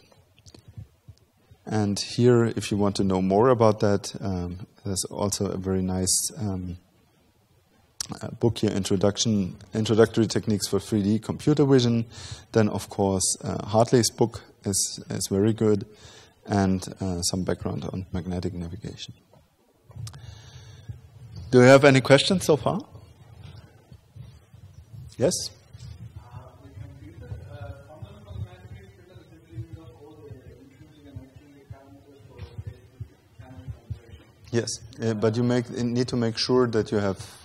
S1: And here, if you want to know more about that, um, there's also a very nice um, uh, book here, Introduction, Introductory Techniques for 3D Computer Vision. Then, of course, uh, Hartley's book is, is very good, and uh, some background on magnetic navigation. Do you have any questions so far? Yes? Yes, uh, but you make, need to make sure that you have.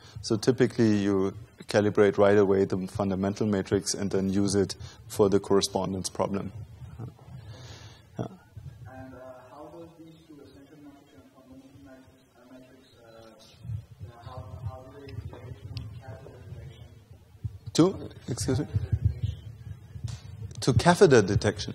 S1: So typically you calibrate right away the fundamental matrix and then use it for the correspondence problem.
S2: Yeah. And uh, how do these two essential matrix and fundamental matrix, uh, matrix uh, how, how do they relate to catheter detection?
S1: To, excuse me? To catheter detection.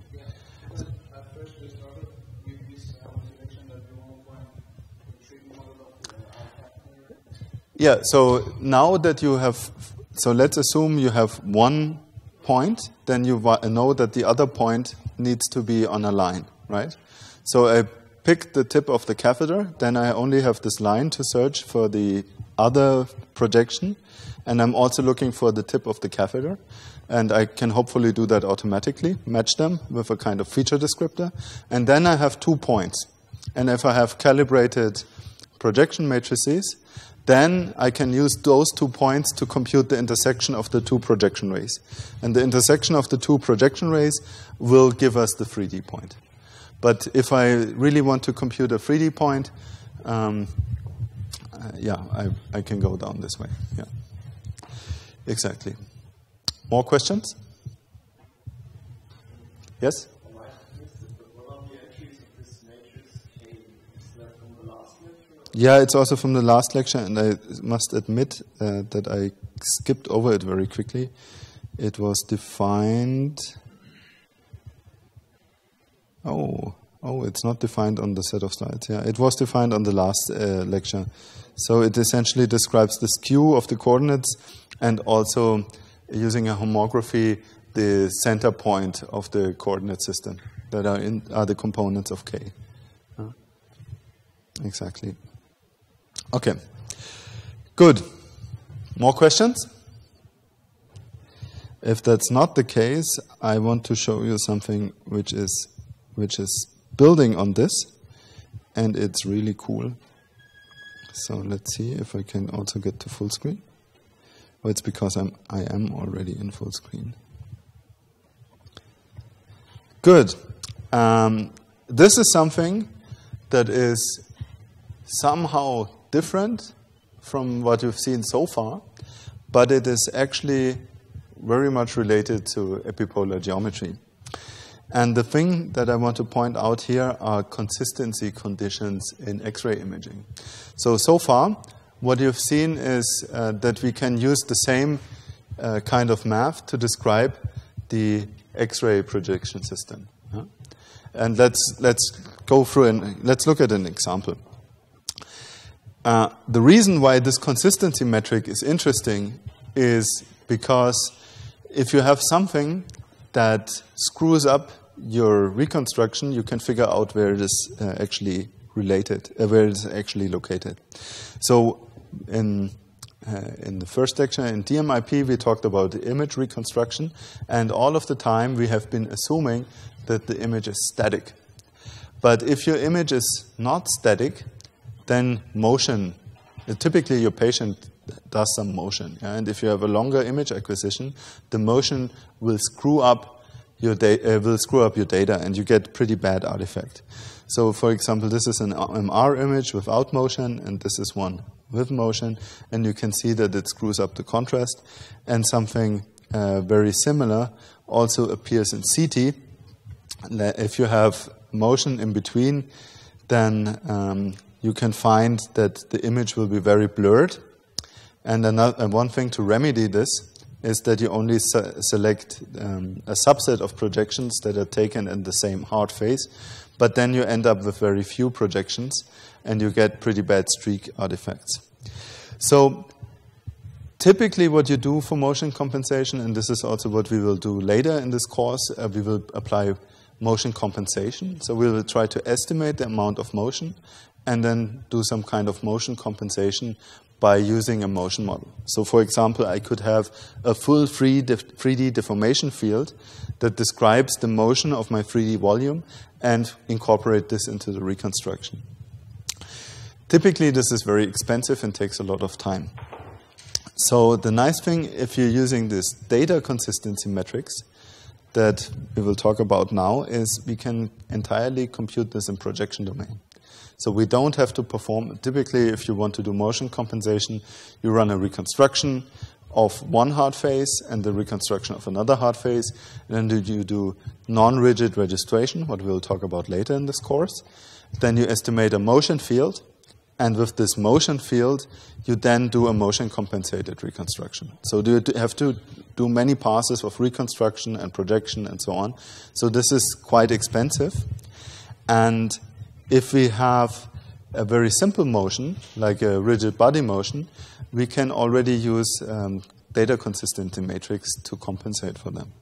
S1: Yeah, so now that you have, so let's assume you have one point, then you know that the other point needs to be on a line, right? So I pick the tip of the catheter, then I only have this line to search for the other projection, and I'm also looking for the tip of the catheter, and I can hopefully do that automatically, match them with a kind of feature descriptor, and then I have two points. And if I have calibrated projection matrices, then I can use those two points to compute the intersection of the two projection rays. And the intersection of the two projection rays will give us the 3D point. But if I really want to compute a 3D point, um, uh, yeah, I, I can go down this way. Yeah, exactly. More questions? Yes? Yeah, it's also from the last lecture, and I must admit uh, that I skipped over it very quickly. It was defined. Oh, oh, it's not defined on the set of slides. Yeah, it was defined on the last uh, lecture. So it essentially describes the skew of the coordinates and also using a homography the center point of the coordinate system that are, in, are the components of K. Exactly. Okay. Good. More questions? If that's not the case, I want to show you something which is which is building on this, and it's really cool. So let's see if I can also get to full screen. Well, it's because I'm I am already in full screen. Good. Um, this is something that is somehow different from what you've seen so far, but it is actually very much related to epipolar geometry. And the thing that I want to point out here are consistency conditions in X-ray imaging. So, so far, what you've seen is uh, that we can use the same uh, kind of math to describe the X-ray projection system. And let's, let's go through and let's look at an example. Uh, the reason why this consistency metric is interesting is because if you have something that screws up your reconstruction, you can figure out where it is uh, actually related, uh, where it is actually located. So in uh, in the first lecture in DMIP, we talked about the image reconstruction, and all of the time we have been assuming that the image is static. But if your image is not static, then motion, typically your patient does some motion. Yeah? And if you have a longer image acquisition, the motion will screw up your da- uh, will screw up your data, and you get pretty bad artifact. So, for example, this is an MR image without motion, and this is one with motion, and you can see that it screws up the contrast. And something uh, very similar also appears in CT. If you have motion in between, then um, you can find that the image will be very blurred. And another, and one thing to remedy this is that you only se select um, a subset of projections that are taken in the same heart phase, but then you end up with very few projections and you get pretty bad streak artifacts. So typically what you do for motion compensation, and this is also what we will do later in this course, uh, we will apply motion compensation. So we will try to estimate the amount of motion and then do some kind of motion compensation by using a motion model. So for example, I could have a full 3D deformation field that describes the motion of my 3D volume and incorporate this into the reconstruction. Typically, this is very expensive and takes a lot of time. So the nice thing, if you're using this data consistency metrics that we will talk about now, is we can entirely compute this in projection domain. So we don't have to perform, typically if you want to do motion compensation, you run a reconstruction of one heart phase and the reconstruction of another heart phase. And then you do non-rigid registration, what we'll talk about later in this course. Then you estimate a motion field. And with this motion field, you then do a motion compensated reconstruction. So do you have to do many passes of reconstruction and projection and so on. So this is quite expensive. And if we have a very simple motion, like a rigid body motion, we can already use um, data consistency metrics to compensate for them.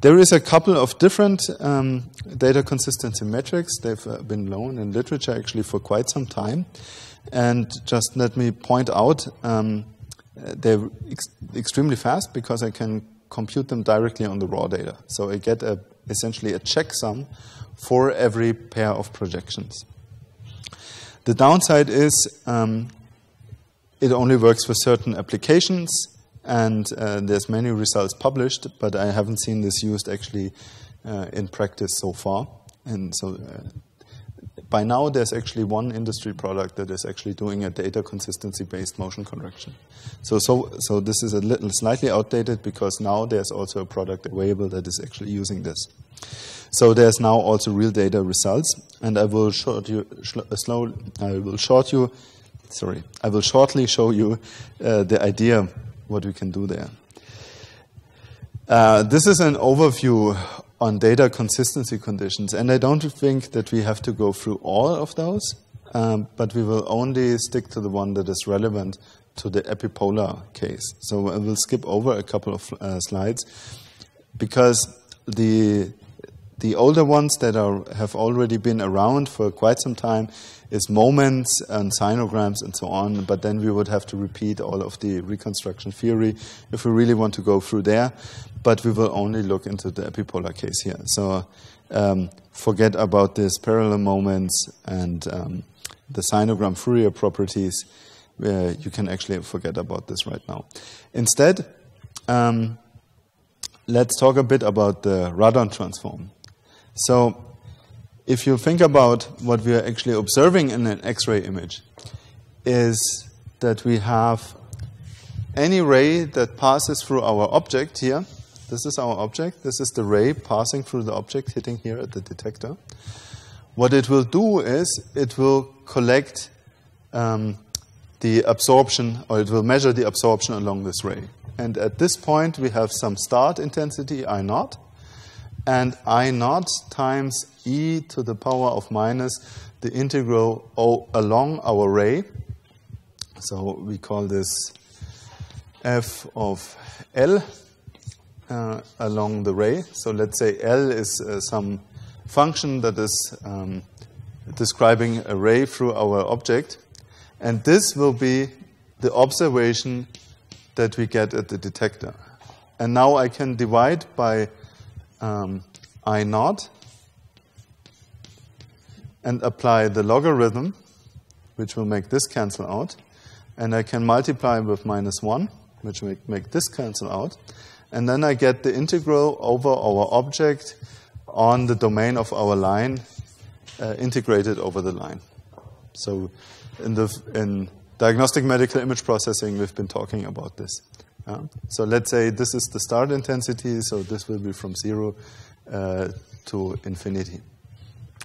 S1: There is a couple of different um, data consistency metrics. They've uh, been known in literature actually for quite some time. And just let me point out, um, they're ex extremely fast because I can compute them directly on the raw data. So I get a, essentially a checksum for every pair of projections. The downside is um, it only works for certain applications, and uh, there's many results published, but I haven't seen this used actually uh, in practice so far. And so uh, by now, there's actually one industry product that is actually doing a data consistency-based motion correction. So, so, so this is a little slightly outdated because now there's also a product available that is actually using this. So there's now also real data results, and I will short you uh, slow. I will short you. Sorry, I will shortly show you uh, the idea what we can do there. Uh, this is an overview on data consistency conditions, and I don't think that we have to go through all of those, um, but we will only stick to the one that is relevant to the epipolar case. So I will skip over a couple of uh, slides because the the older ones that are, have already been around for quite some time is moments and sinograms and so on, but then we would have to repeat all of the reconstruction theory if we really want to go through there. But we will only look into the epipolar case here. So um, forget about this parallel moments and um, the sinogram Fourier properties. Uh, you can actually forget about this right now. Instead, um, let's talk a bit about the radon transform. So if you think about what we are actually observing in an X-ray image, is that we have any ray that passes through our object here. This is our object. This is the ray passing through the object, hitting here at the detector. What it will do is it will collect um, the absorption, or it will measure the absorption along this ray. And at this point, we have some start intensity, I naught, and I naught times e to the power of minus the integral o along our ray. So we call this f of L uh, along the ray. So let's say L is uh, some function that is um, describing a ray through our object. And this will be the observation that we get at the detector. And now I can divide by um, I naught and apply the logarithm, which will make this cancel out. And I can multiply with minus 1, which will make, this cancel out. And then I get the integral over our object on the domain of our line uh, integrated over the line. So in, the, in diagnostic medical image processing, we've been talking about this. So let's say this is the start intensity, so this will be from zero uh, to infinity.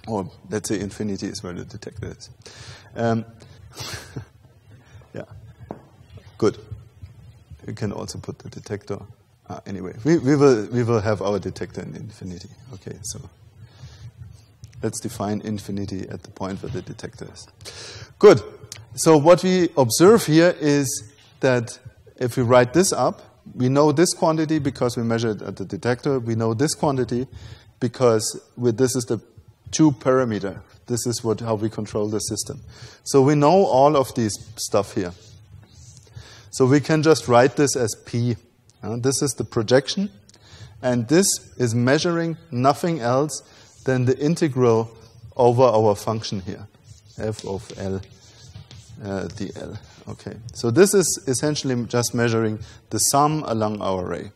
S1: Or let's say infinity is where the detector is. Um, yeah, good. You can also put the detector. Ah, anyway, we, we, will, we will have our detector in infinity. Okay, so let's define infinity at the point where the detector is. Good. So what we observe here is that if we write this up, we know this quantity because we measured at the detector. We know this quantity because with this is the two parameter. This is what how we control the system. So we know all of these stuff here. So we can just write this as P. Uh, this is the projection, and this is measuring nothing else than the integral over our function here, f of L, uh, dl. Okay, so this is essentially just measuring the sum along our ray.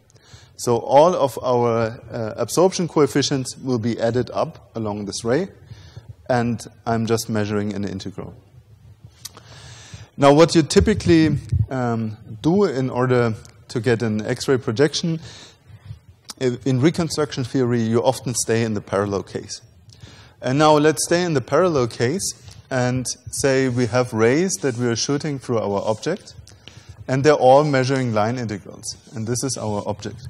S1: So all of our uh, absorption coefficients will be added up along this ray, and I'm just measuring an integral. Now, what you typically um, do in order to get an X-ray projection, in reconstruction theory, you often stay in the parallel case. And now let's stay in the parallel case and say we have rays that we are shooting through our object, and they're all measuring line integrals, and this is our object.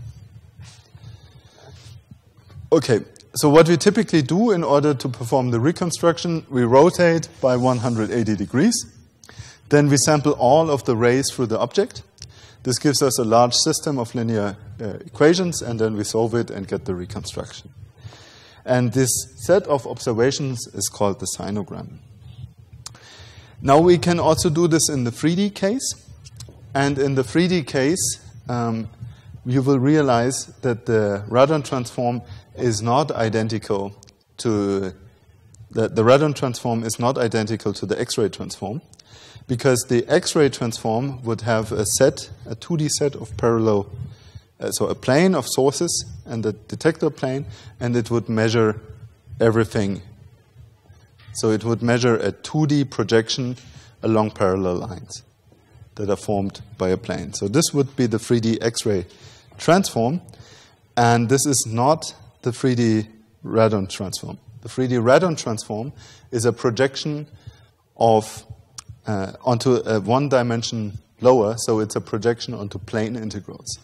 S1: Okay, so what we typically do in order to perform the reconstruction, we rotate by 180 degrees. Then we sample all of the rays through the object. This gives us a large system of linear uh, equations, and then we solve it and get the reconstruction. And this set of observations is called the sinogram. Now we can also do this in the 3D case. And in the 3D case, um, you will realize that the radon transform is not identical to the, the radon transform is not identical to the X-ray transform because the X-ray transform would have a set, a 2D set of parallel, uh, so a plane of sources and a detector plane, and it would measure everything so it would measure a 2D projection along parallel lines that are formed by a plane. So this would be the 3D X-ray transform, and this is not the 3D radon transform. The 3D radon transform is a projection of uh, onto a one-dimension lower, so it's a projection onto plane integrals.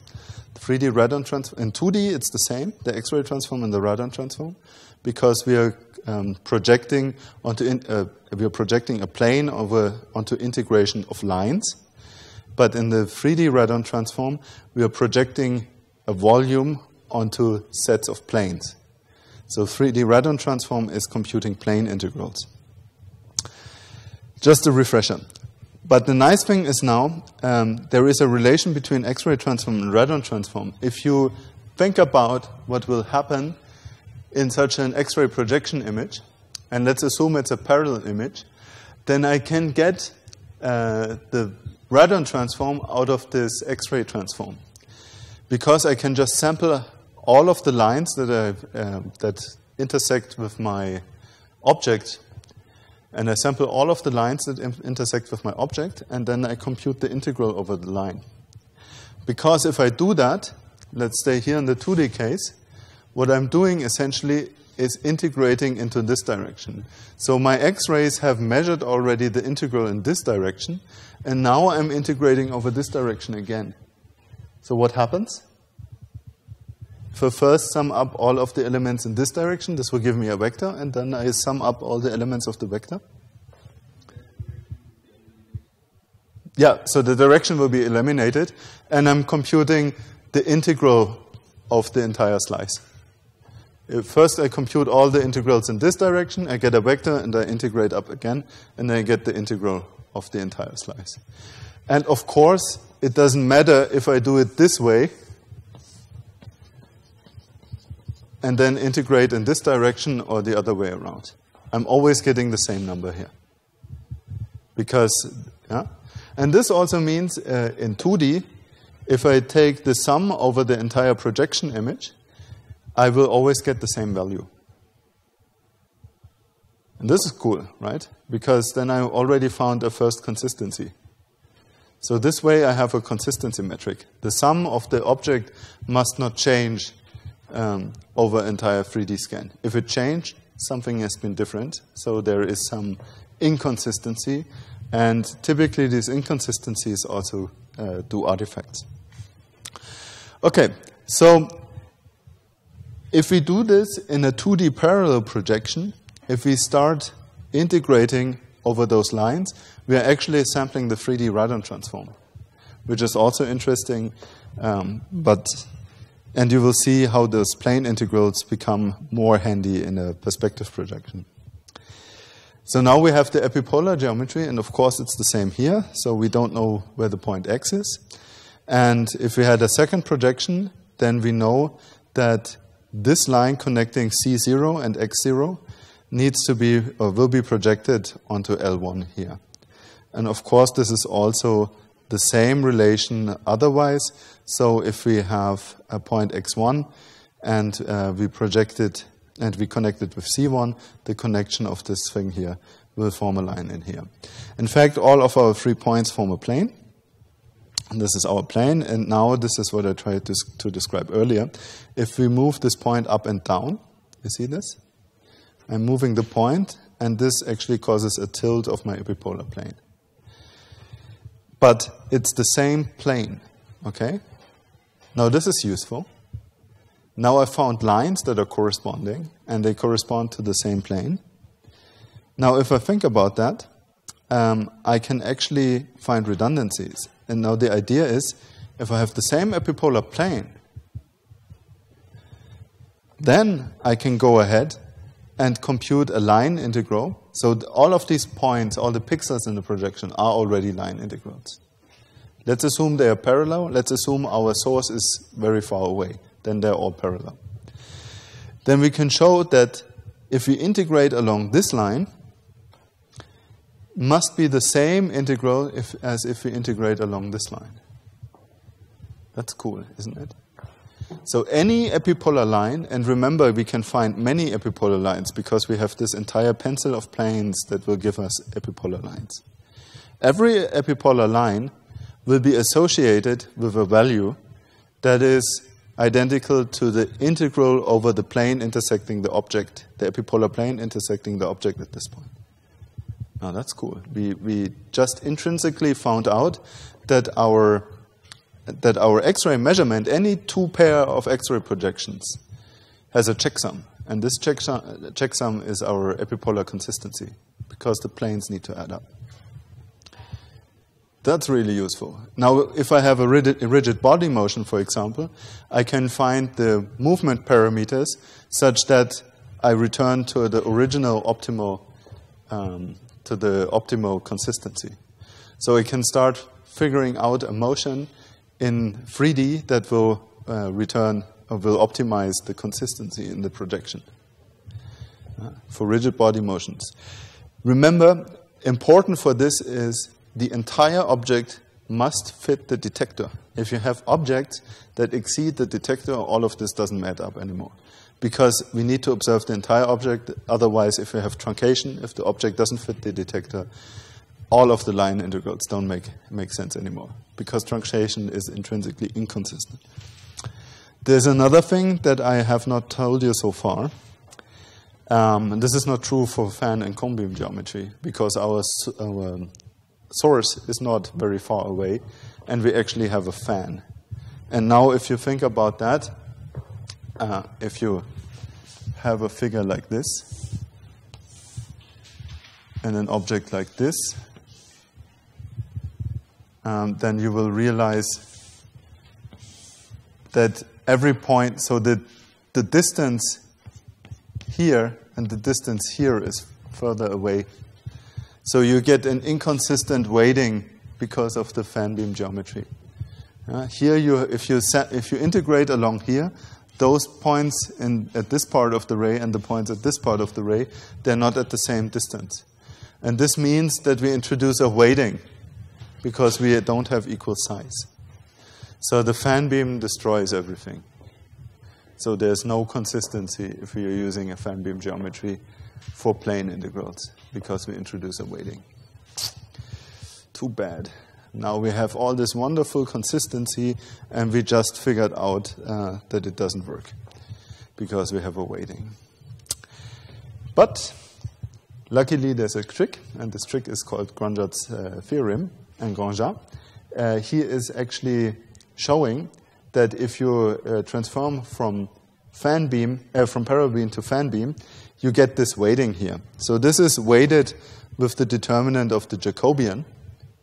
S1: The 3D radon transform in 2D, it's the same, the X-ray transform and the radon transform, because we are um, projecting onto in, uh, we are projecting a plane over onto integration of lines. But in the 3D radon transform, we are projecting a volume onto sets of planes. So 3D radon transform is computing plane integrals. Just a refresher. But the nice thing is now um, there is a relation between X-ray transform and radon transform. If you think about what will happen in such an X-ray projection image, and let's assume it's a parallel image, then I can get uh, the radon transform out of this X-ray transform. Because I can just sample all of the lines that, I, uh, that intersect with my object, and I sample all of the lines that intersect with my object, and then I compute the integral over the line. Because if I do that, let's stay here in the 2D case, what I'm doing essentially is integrating into this direction. So my x-rays have measured already the integral in this direction, and now I'm integrating over this direction again. So what happens? If I first sum up all of the elements in this direction, this will give me a vector, and then I sum up all the elements of the vector. Yeah, so the direction will be eliminated, and I'm computing the integral of the entire slice. First, I compute all the integrals in this direction, I get a vector, and I integrate up again, and then I get the integral of the entire slice. And of course, it doesn't matter if I do it this way, and then integrate in this direction or the other way around. I'm always getting the same number here. Because, yeah? And this also means uh, in 2D, if I take the sum over the entire projection image, I will always get the same value. And this is cool, right? Because then I already found a first consistency. So this way I have a consistency metric. The sum of the object must not change um, over entire 3D scan. If it changed, something has been different. So there is some inconsistency. And typically these inconsistencies also uh, do artifacts. Okay, so if we do this in a 2D parallel projection, if we start integrating over those lines, we are actually sampling the 3D radon transform, which is also interesting. Um, but and you will see how those plane integrals become more handy in a perspective projection. So now we have the epipolar geometry, and of course it's the same here. So we don't know where the point x is. And if we had a second projection, then we know that this line connecting C0 and X0 needs to be or will be projected onto L1 here. And of course, this is also the same relation otherwise. So if we have a point x1 and uh, we project it and we connect it with C1, the connection of this thing here will form a line in here. In fact, all of our three points form a plane. This is our plane, and now this is what I tried to, to describe earlier. If we move this point up and down, you see this? I'm moving the point, and this actually causes a tilt of my epipolar plane. But it's the same plane, okay? Now this is useful. Now I found lines that are corresponding, and they correspond to the same plane. Now if I think about that, um, I can actually find redundancies. And now the idea is, if I have the same epipolar plane, then I can go ahead and compute a line integral. So all of these points, all the pixels in the projection are already line integrals. Let's assume they are parallel. Let's assume our source is very far away. Then they're all parallel. Then we can show that if we integrate along this line, must be the same integral if, as if we integrate along this line. That's cool, isn't it? So any epipolar line, and remember we can find many epipolar lines because we have this entire pencil of planes that will give us epipolar lines. Every epipolar line will be associated with a value that is identical to the integral over the plane intersecting the object, the epipolar plane intersecting the object at this point. Oh, that's cool. We, we just intrinsically found out that our, that our X-ray measurement, any two pair of X-ray projections, has a checksum. And this checksum, checksum is our epipolar consistency because the planes need to add up. That's really useful. Now, if I have a rigid, rigid, body motion, for example, I can find the movement parameters such that I return to the original optimal, um, to the optimal consistency. So I can start figuring out a motion in 3D that will uh, return or will optimize the consistency in the projection uh, for rigid body motions. Remember, important for this is the entire object must fit the detector. If you have objects that exceed the detector, all of this doesn't add up anymore. Because we need to observe the entire object, otherwise, if we have truncation, if the object doesn't fit the detector, all of the line integrals don't make, make sense anymore. Because truncation is intrinsically inconsistent. There's another thing that I have not told you so far. Um, and this is not true for fan and cone beam geometry because our, our source is not very far away, and we actually have a fan. And now, if you think about that, uh, if you have a figure like this, and an object like this, um, then you will realize that every point, so the, the distance here and the distance here is further away so you get an inconsistent weighting because of the fan beam geometry. Uh, here, you, if, you set, if you integrate along here, those points in, at this part of the ray and the points at this part of the ray, they're not at the same distance. And this means that we introduce a weighting because we don't have equal size. So the fan beam destroys everything. So there's no consistency if you're using a fan beam geometry for plane integrals because we introduce a weighting. Too bad. Now we have all this wonderful consistency and we just figured out uh, that it doesn't work because we have a weighting. But luckily there's a trick and this trick is called Grangeat's uh, theorem and Grangeat. Uh, he is actually showing that if you uh, transform from fan beam, uh, from parabeam to fan beam, you get this weighting here. So this is weighted with the determinant of the Jacobian.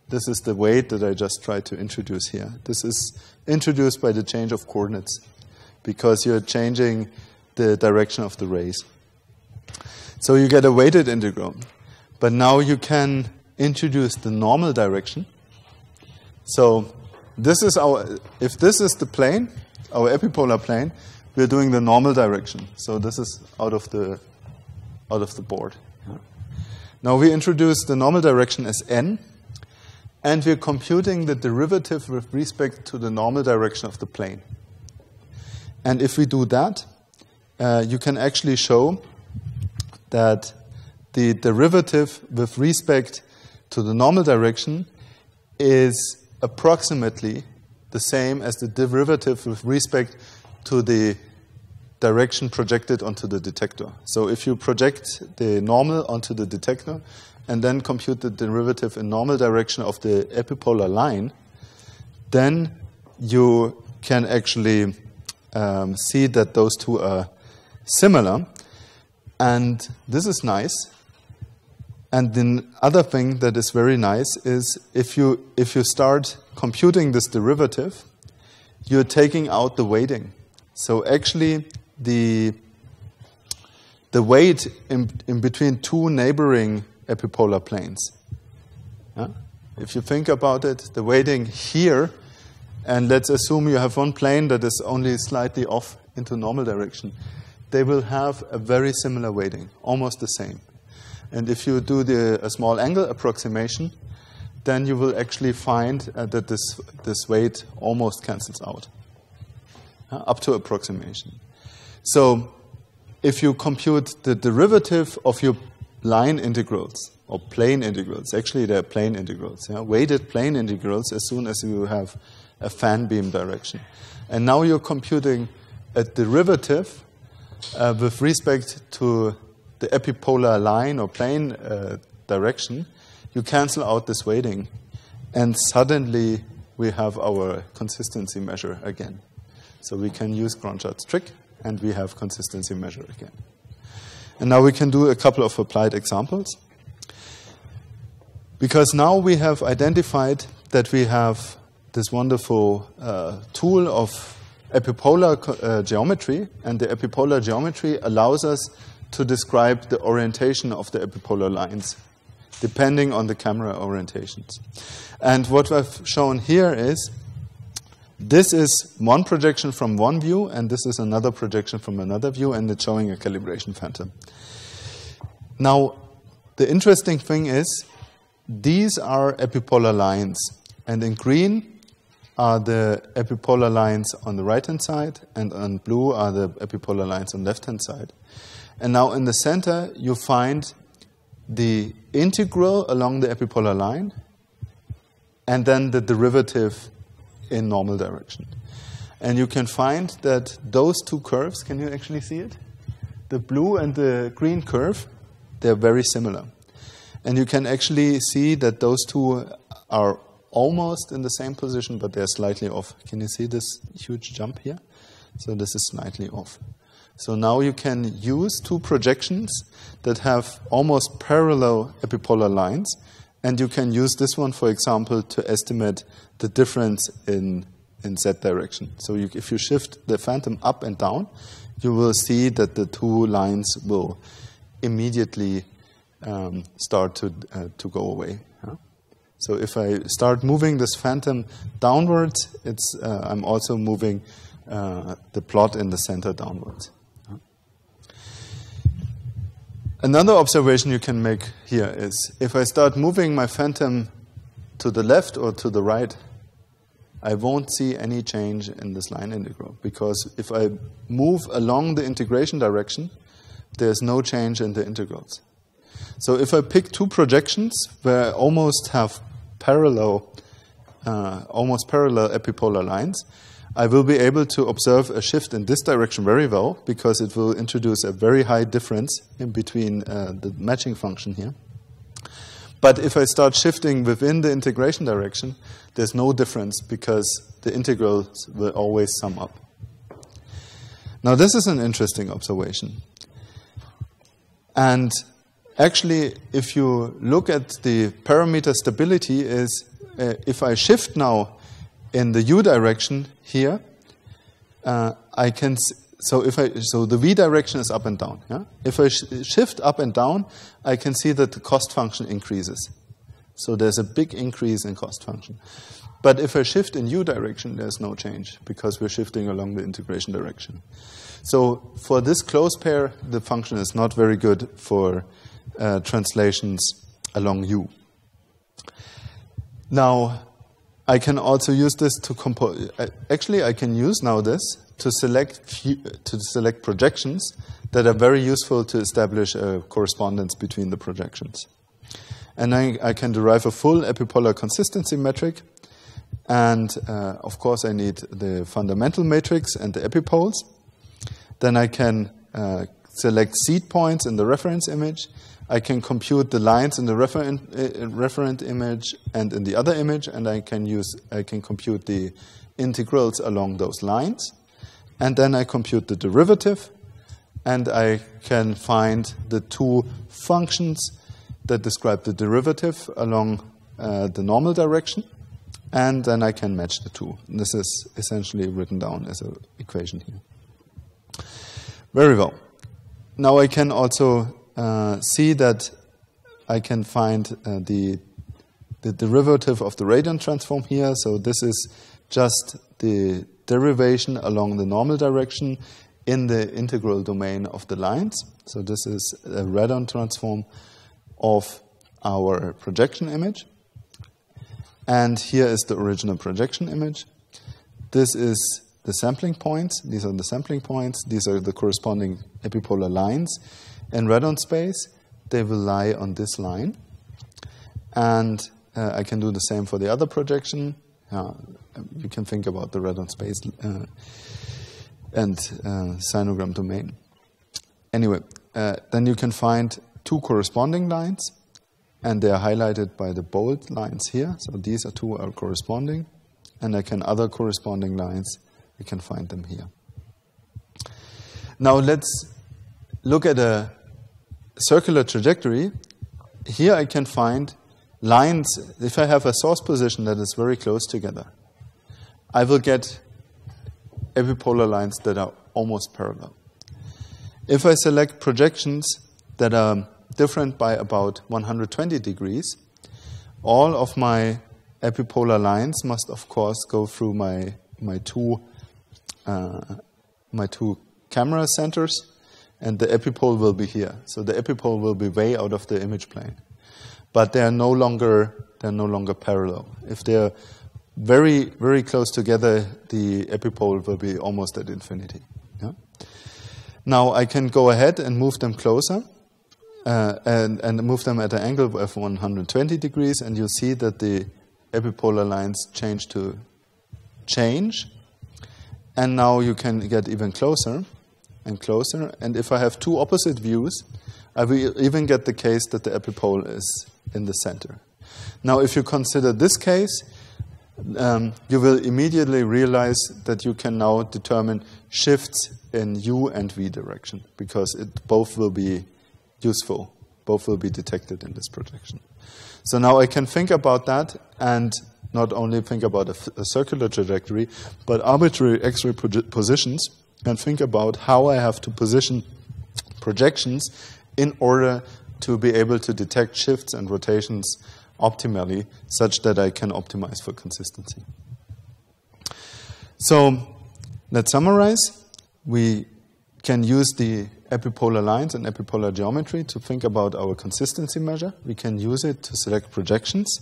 S1: This is the weight that I just tried to introduce here. This is introduced by the change of coordinates because you're changing the direction of the rays. So you get a weighted integral. But now you can introduce the normal direction. So this is our, if this is the plane, our epipolar plane, we're doing the normal direction. So this is out of the out of the board. Now we introduce the normal direction as n, and we're computing the derivative with respect to the normal direction of the plane. And if we do that, uh, you can actually show that the derivative with respect to the normal direction is approximately the same as the derivative with respect to the direction projected onto the detector. So if you project the normal onto the detector and then compute the derivative in normal direction of the epipolar line, then you can actually um, see that those two are similar. And this is nice. And the other thing that is very nice is if you, if you start computing this derivative, you're taking out the weighting. So actually, the, the weight in, in between two neighboring epipolar planes. Yeah? If you think about it, the weighting here, and let's assume you have one plane that is only slightly off into normal direction, they will have a very similar weighting, almost the same. And if you do the, a small angle approximation, then you will actually find uh, that this, this weight almost cancels out, uh, up to approximation. So if you compute the derivative of your line integrals or plane integrals, actually they're plane integrals, yeah? weighted plane integrals as soon as you have a fan beam direction. And now you're computing a derivative uh, with respect to the epipolar line or plane uh, direction, you cancel out this weighting, and suddenly we have our consistency measure again. So we can use Grangeat's trick, and we have consistency measure again. And now we can do a couple of applied examples. Because now we have identified that we have this wonderful uh, tool of epipolar uh, geometry, and the epipolar geometry allows us to describe the orientation of the epipolar lines, depending on the camera orientations. And what I've shown here is this is one projection from one view, and this is another projection from another view, and it's showing a calibration phantom. Now, the interesting thing is these are epipolar lines, and in green are the epipolar lines on the right hand side, and on blue are the epipolar lines on the left hand side. And now in the center, you find the integral along the epipolar line, and then the derivative in normal direction. And you can find that those two curves, can you actually see it? The blue and the green curve, they're very similar. And you can actually see that those two are almost in the same position, but they're slightly off. Can you see this huge jump here? So this is slightly off. So now you can use two projections that have almost parallel epipolar lines, and you can use this one, for example, to estimate the difference in, in z direction. So you, if you shift the phantom up and down, you will see that the two lines will immediately um, start to, uh, to go away. Huh? So if I start moving this phantom downwards, it's, uh, I'm also moving uh, the plot in the center downwards. Another observation you can make here is if I start moving my phantom to the left or to the right, I won't see any change in this line integral because if I move along the integration direction, there's no change in the integrals. So if I pick two projections where I almost have parallel, uh, almost parallel epipolar lines, I will be able to observe a shift in this direction very well because it will introduce a very high difference in between uh, the matching function here. But if I start shifting within the integration direction, there's no difference because the integrals will always sum up. Now, this is an interesting observation. And actually, if you look at the parameter stability, is uh, if I shift now in the u direction here, uh, I can so if I so the v direction is up and down. Yeah? If I sh shift up and down, I can see that the cost function increases. So there's a big increase in cost function. But if I shift in u direction, there's no change because we're shifting along the integration direction. So for this closed pair, the function is not very good for uh, translations along u. Now, I can also use this to compose. Actually, I can use now this to select to select projections that are very useful to establish a correspondence between the projections. And I, I can derive a full epipolar consistency metric. And uh, of course, I need the fundamental matrix and the epipoles. Then I can uh, select seed points in the reference image I can compute the lines in the referent, uh, referent image and in the other image, and I can use I can compute the integrals along those lines, and then I compute the derivative, and I can find the two functions that describe the derivative along uh, the normal direction, and then I can match the two. And this is essentially written down as an equation here. Very well. Now I can also uh, see that I can find uh, the, the derivative of the radon transform here. So this is just the derivation along the normal direction in the integral domain of the lines. So this is a radon transform of our projection image. And here is the original projection image. This is the sampling points. These are the sampling points. These are the corresponding epipolar lines. In radon space, they will lie on this line. And uh, I can do the same for the other projection. Uh, you can think about the radon space uh, and uh, sinogram domain. Anyway, uh, then you can find two corresponding lines. and they are highlighted by the bold lines here. So these are two are corresponding, and I can other corresponding lines, we can find them here. Now let's look at a circular trajectory. Here I can find lines, if I have a source position that is very close together, I will get epipolar lines that are almost parallel. If I select projections that are different by about 120 degrees, all of my epipolar lines must, of course, go through my, my, two, uh, my two camera centers, and the epipole will be here. So the epipole will be way out of the image plane. But they are no longer, they're no longer parallel. If they're very, very close together, the epipole will be almost at infinity. Yeah? Now I can go ahead and move them closer uh, and, and move them at an angle of 120 degrees, and you'll see that the epipolar lines change to change. And now you can get even closer and closer. And if I have two opposite views, I will even get the case that the epipole is in the center. Now, if you consider this case, um, you will immediately realize that you can now determine shifts in u and v direction because it both will be useful, both will be detected in this projection. So now I can think about that and not only think about a, circular trajectory, but arbitrary X-ray positions and think about how I have to position projections in order to be able to detect shifts and rotations optimally such that I can optimize for consistency. So let's summarize. We can use the epipolar lines and epipolar geometry to think about our consistency measure. We can use it to select projections.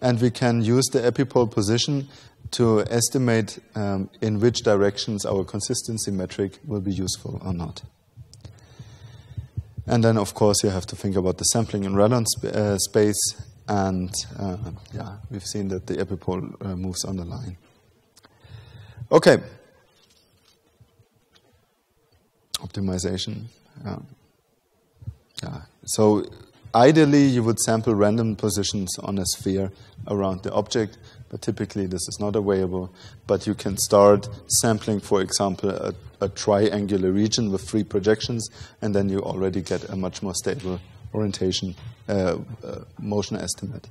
S1: And we can use the epipole position to estimate um, in which directions our consistency metric will be useful or not. And then, of course, you have to think about the sampling in radon sp uh, space and uh, yeah, we've seen that the epipole uh, moves on the line. Okay. Optimization. Yeah. So ideally, you would sample random positions on a sphere around the object, but typically this is not available. But you can start sampling, for example, a, a triangular region with three projections, and then you already get a much more stable orientation uh, uh, motion estimate.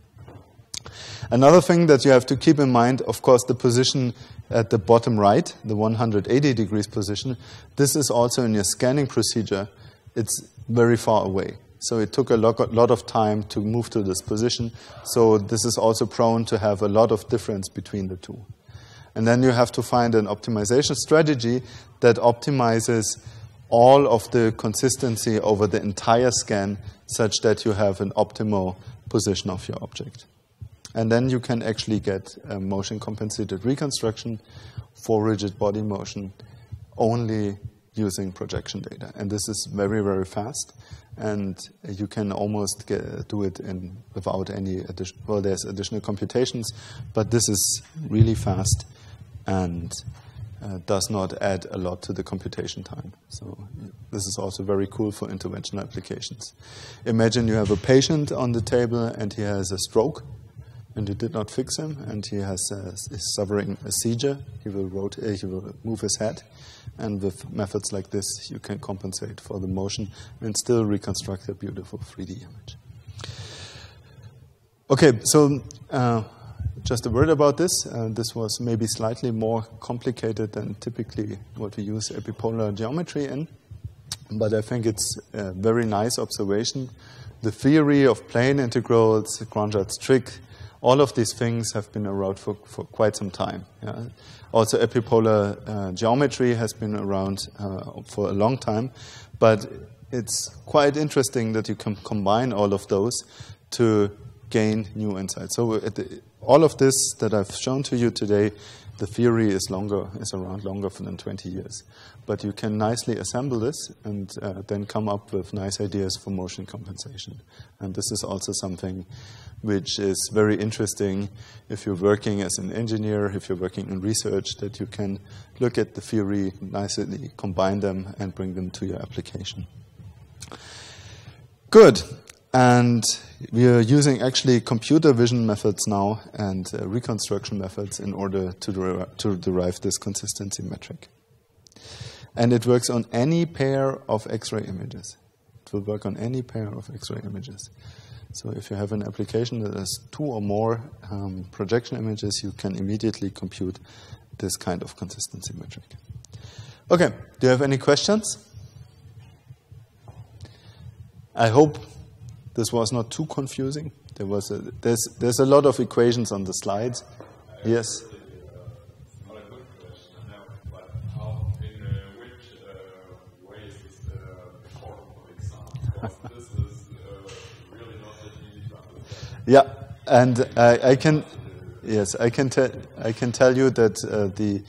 S1: Another thing that you have to keep in mind, of course, the position at the bottom right, the 180 degrees position, this is also in your scanning procedure, it's very far away. So it took a lot of time to move to this position. So this is also prone to have a lot of difference between the two. And then you have to find an optimization strategy that optimizes all of the consistency over the entire scan such that you have an optimal position of your object. And then you can actually get um, motion compensated reconstruction for rigid body motion only using projection data. And this is very, very fast. And you can almost get, do it in, without any additional, well, there's additional computations, but this is really fast and uh, does not add a lot to the computation time. So this is also very cool for interventional applications. Imagine you have a patient on the table and he has a stroke and you did not fix him and he has uh, is suffering a seizure. He will, rotate, he will move his head and with methods like this you can compensate for the motion and still reconstruct a beautiful 3D image. Okay, so uh, just a word about this. Uh, this was maybe slightly more complicated than typically what we use epipolar geometry in, but I think it's a very nice observation. The theory of plane integrals, Grangeat's trick, all of these things have been around for, for quite some time. Yeah. Also, epipolar uh, geometry has been around uh, for a long time, but it's quite interesting that you can combine all of those to gain new insights. So, the, all of this that I've shown to you today, the theory is longer, is around longer than 20 years. But you can nicely assemble this and uh, then come up with nice ideas for motion compensation. And this is also something which is very interesting if you're working as an engineer, if you're working in research, that you can look at the theory, nicely combine them, and bring them to your application. Good. And we are using actually computer vision methods now and uh, reconstruction methods in order to, to derive this consistency metric. And it works on any pair of X-ray images. It will work on any pair of X-ray images. So if you have an application that has two or more um, projection images, you can immediately compute this kind of consistency metric. Okay, do you have any questions? I hope this was not too confusing. There was a, there's, there's a lot of equations on the slides. Yes. Yeah, and I, I can, yes, I can tell, I can tell you that uh, the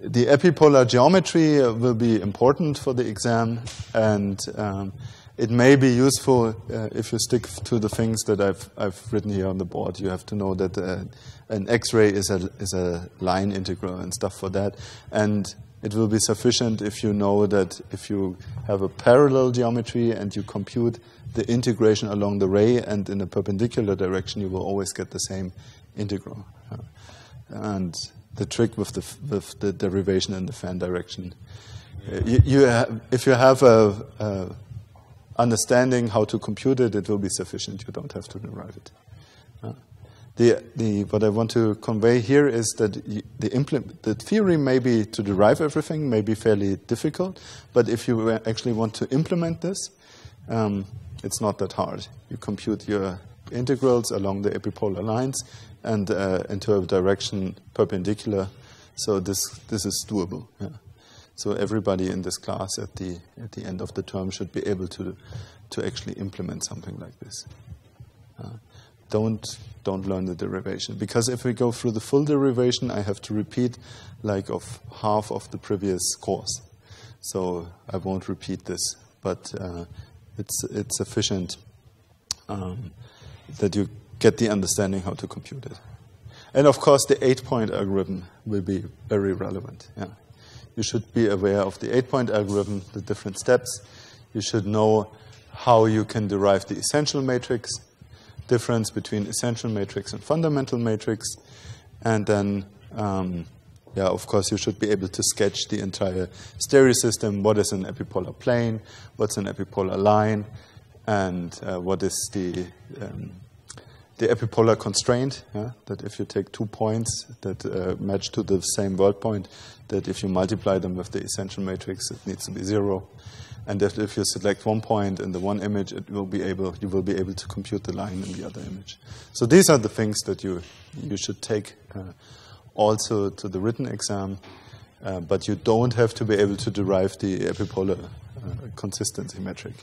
S1: the epipolar geometry will be important for the exam, and um, it may be useful uh, if you stick to the things that I've I've written here on the board. You have to know that uh, an X-ray is a is a line integral and stuff for that, and it will be sufficient if you know that if you have a parallel geometry and you compute the integration along the ray and in a perpendicular direction, you will always get the same integral. Uh, and the trick with the, with the derivation in the fan direction, uh, you, you have, if you have a, a understanding how to compute it, it will be sufficient. You don't have to derive it. Uh, the, the, what I want to convey here is that the, the theory may be to derive everything may be fairly difficult, but if you actually want to implement this, um, it's not that hard. You compute your integrals along the epipolar lines and uh, into a direction perpendicular. So this this is doable. Yeah. So everybody in this class at the at the end of the term should be able to to actually implement something like this. Uh, don't don't learn the derivation because if we go through the full derivation, I have to repeat like of half of the previous course. So I won't repeat this, but uh, it's it's sufficient um, that you get the understanding how to compute it. And of course, the eight-point algorithm will be very relevant. Yeah. You should be aware of the eight-point algorithm, the different steps. You should know how you can derive the essential matrix, difference between essential matrix and fundamental matrix, and then, um, yeah, of course, you should be able to sketch the entire stereo system. What is an epipolar plane? What's an epipolar line? And uh, what is the um, the epipolar constraint, yeah, that if you take two points that uh, match to the same world point, that if you multiply them with the essential matrix, it needs to be zero. And that if you select one point in the one image, it will be able, you will be able to compute the line in the other image. So these are the things that you, you should take uh, also to the written exam, uh, but you don't have to be able to derive the epipolar uh, consistency metric.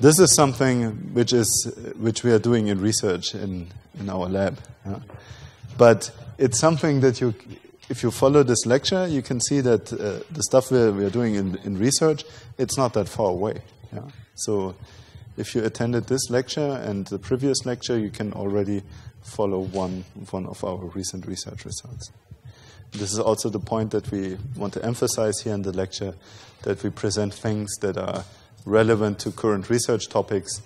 S1: This is something which is which we are doing in research in, in our lab. yeah. But it's something that you, if you follow this lecture, you can see that uh, the stuff we are, we are doing in, in research, it's not that far away. yeah. So if you attended this lecture and the previous lecture, you can already follow one, one of our recent research results. This is also the point that we want to emphasize here in the lecture, that we present things that are relevant to current research topics.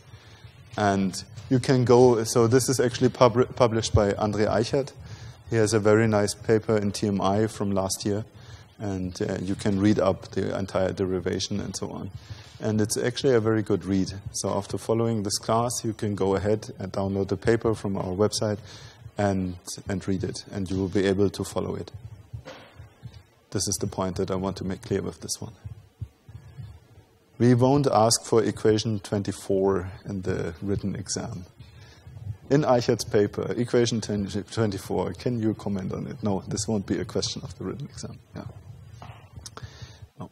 S1: And you can go, so this is actually pub- published by Andre Aichert. He has a very nice paper in TMI from last year, and uh, you can read up the entire derivation and so on. And it's actually a very good read. So after following this class, you can go ahead and download the paper from our website and, and read it, and you will be able to follow it. This is the point that I want to make clear with this one. We won't ask for equation 24 in the written exam. In Aichert's paper, equation 20 24, can you comment on it? No, this won't be a question of the written exam. Yeah. No.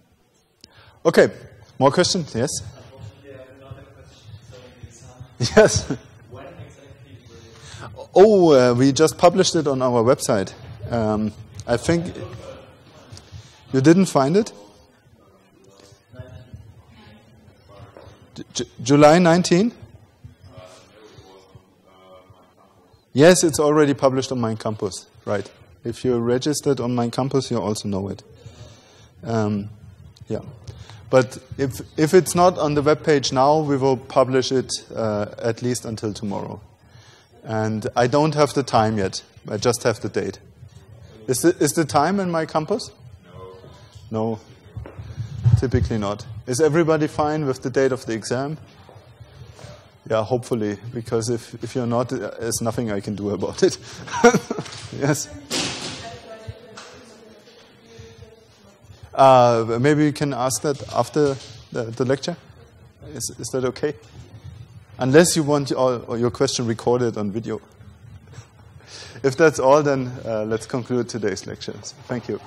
S1: Okay, more questions? Yes?
S2: Unfortunately, I have another question. The
S1: Yes.
S2: when exactly will it
S1: Oh, uh, we just published it on our website. Um, I think you didn't find it? J- July 19? Yes, it's already published on Mein Campus, right. If you're registered on Mein Campus, you also know it. Um, yeah. But if, if it's not on the web page now, we will publish it uh, at least until tomorrow. And I don't have the time yet. I just have the date. Is the, is the time in my campus? No. No. Typically not. Is everybody fine with the date of the exam? Yeah, hopefully, because if, if you're not, uh, there's nothing I can do about it. yes? Uh, maybe you can ask that after the, the lecture. Is, is that okay? Unless you want your, your question recorded on video. if that's all, then uh, let's conclude today's lecture. Thank you.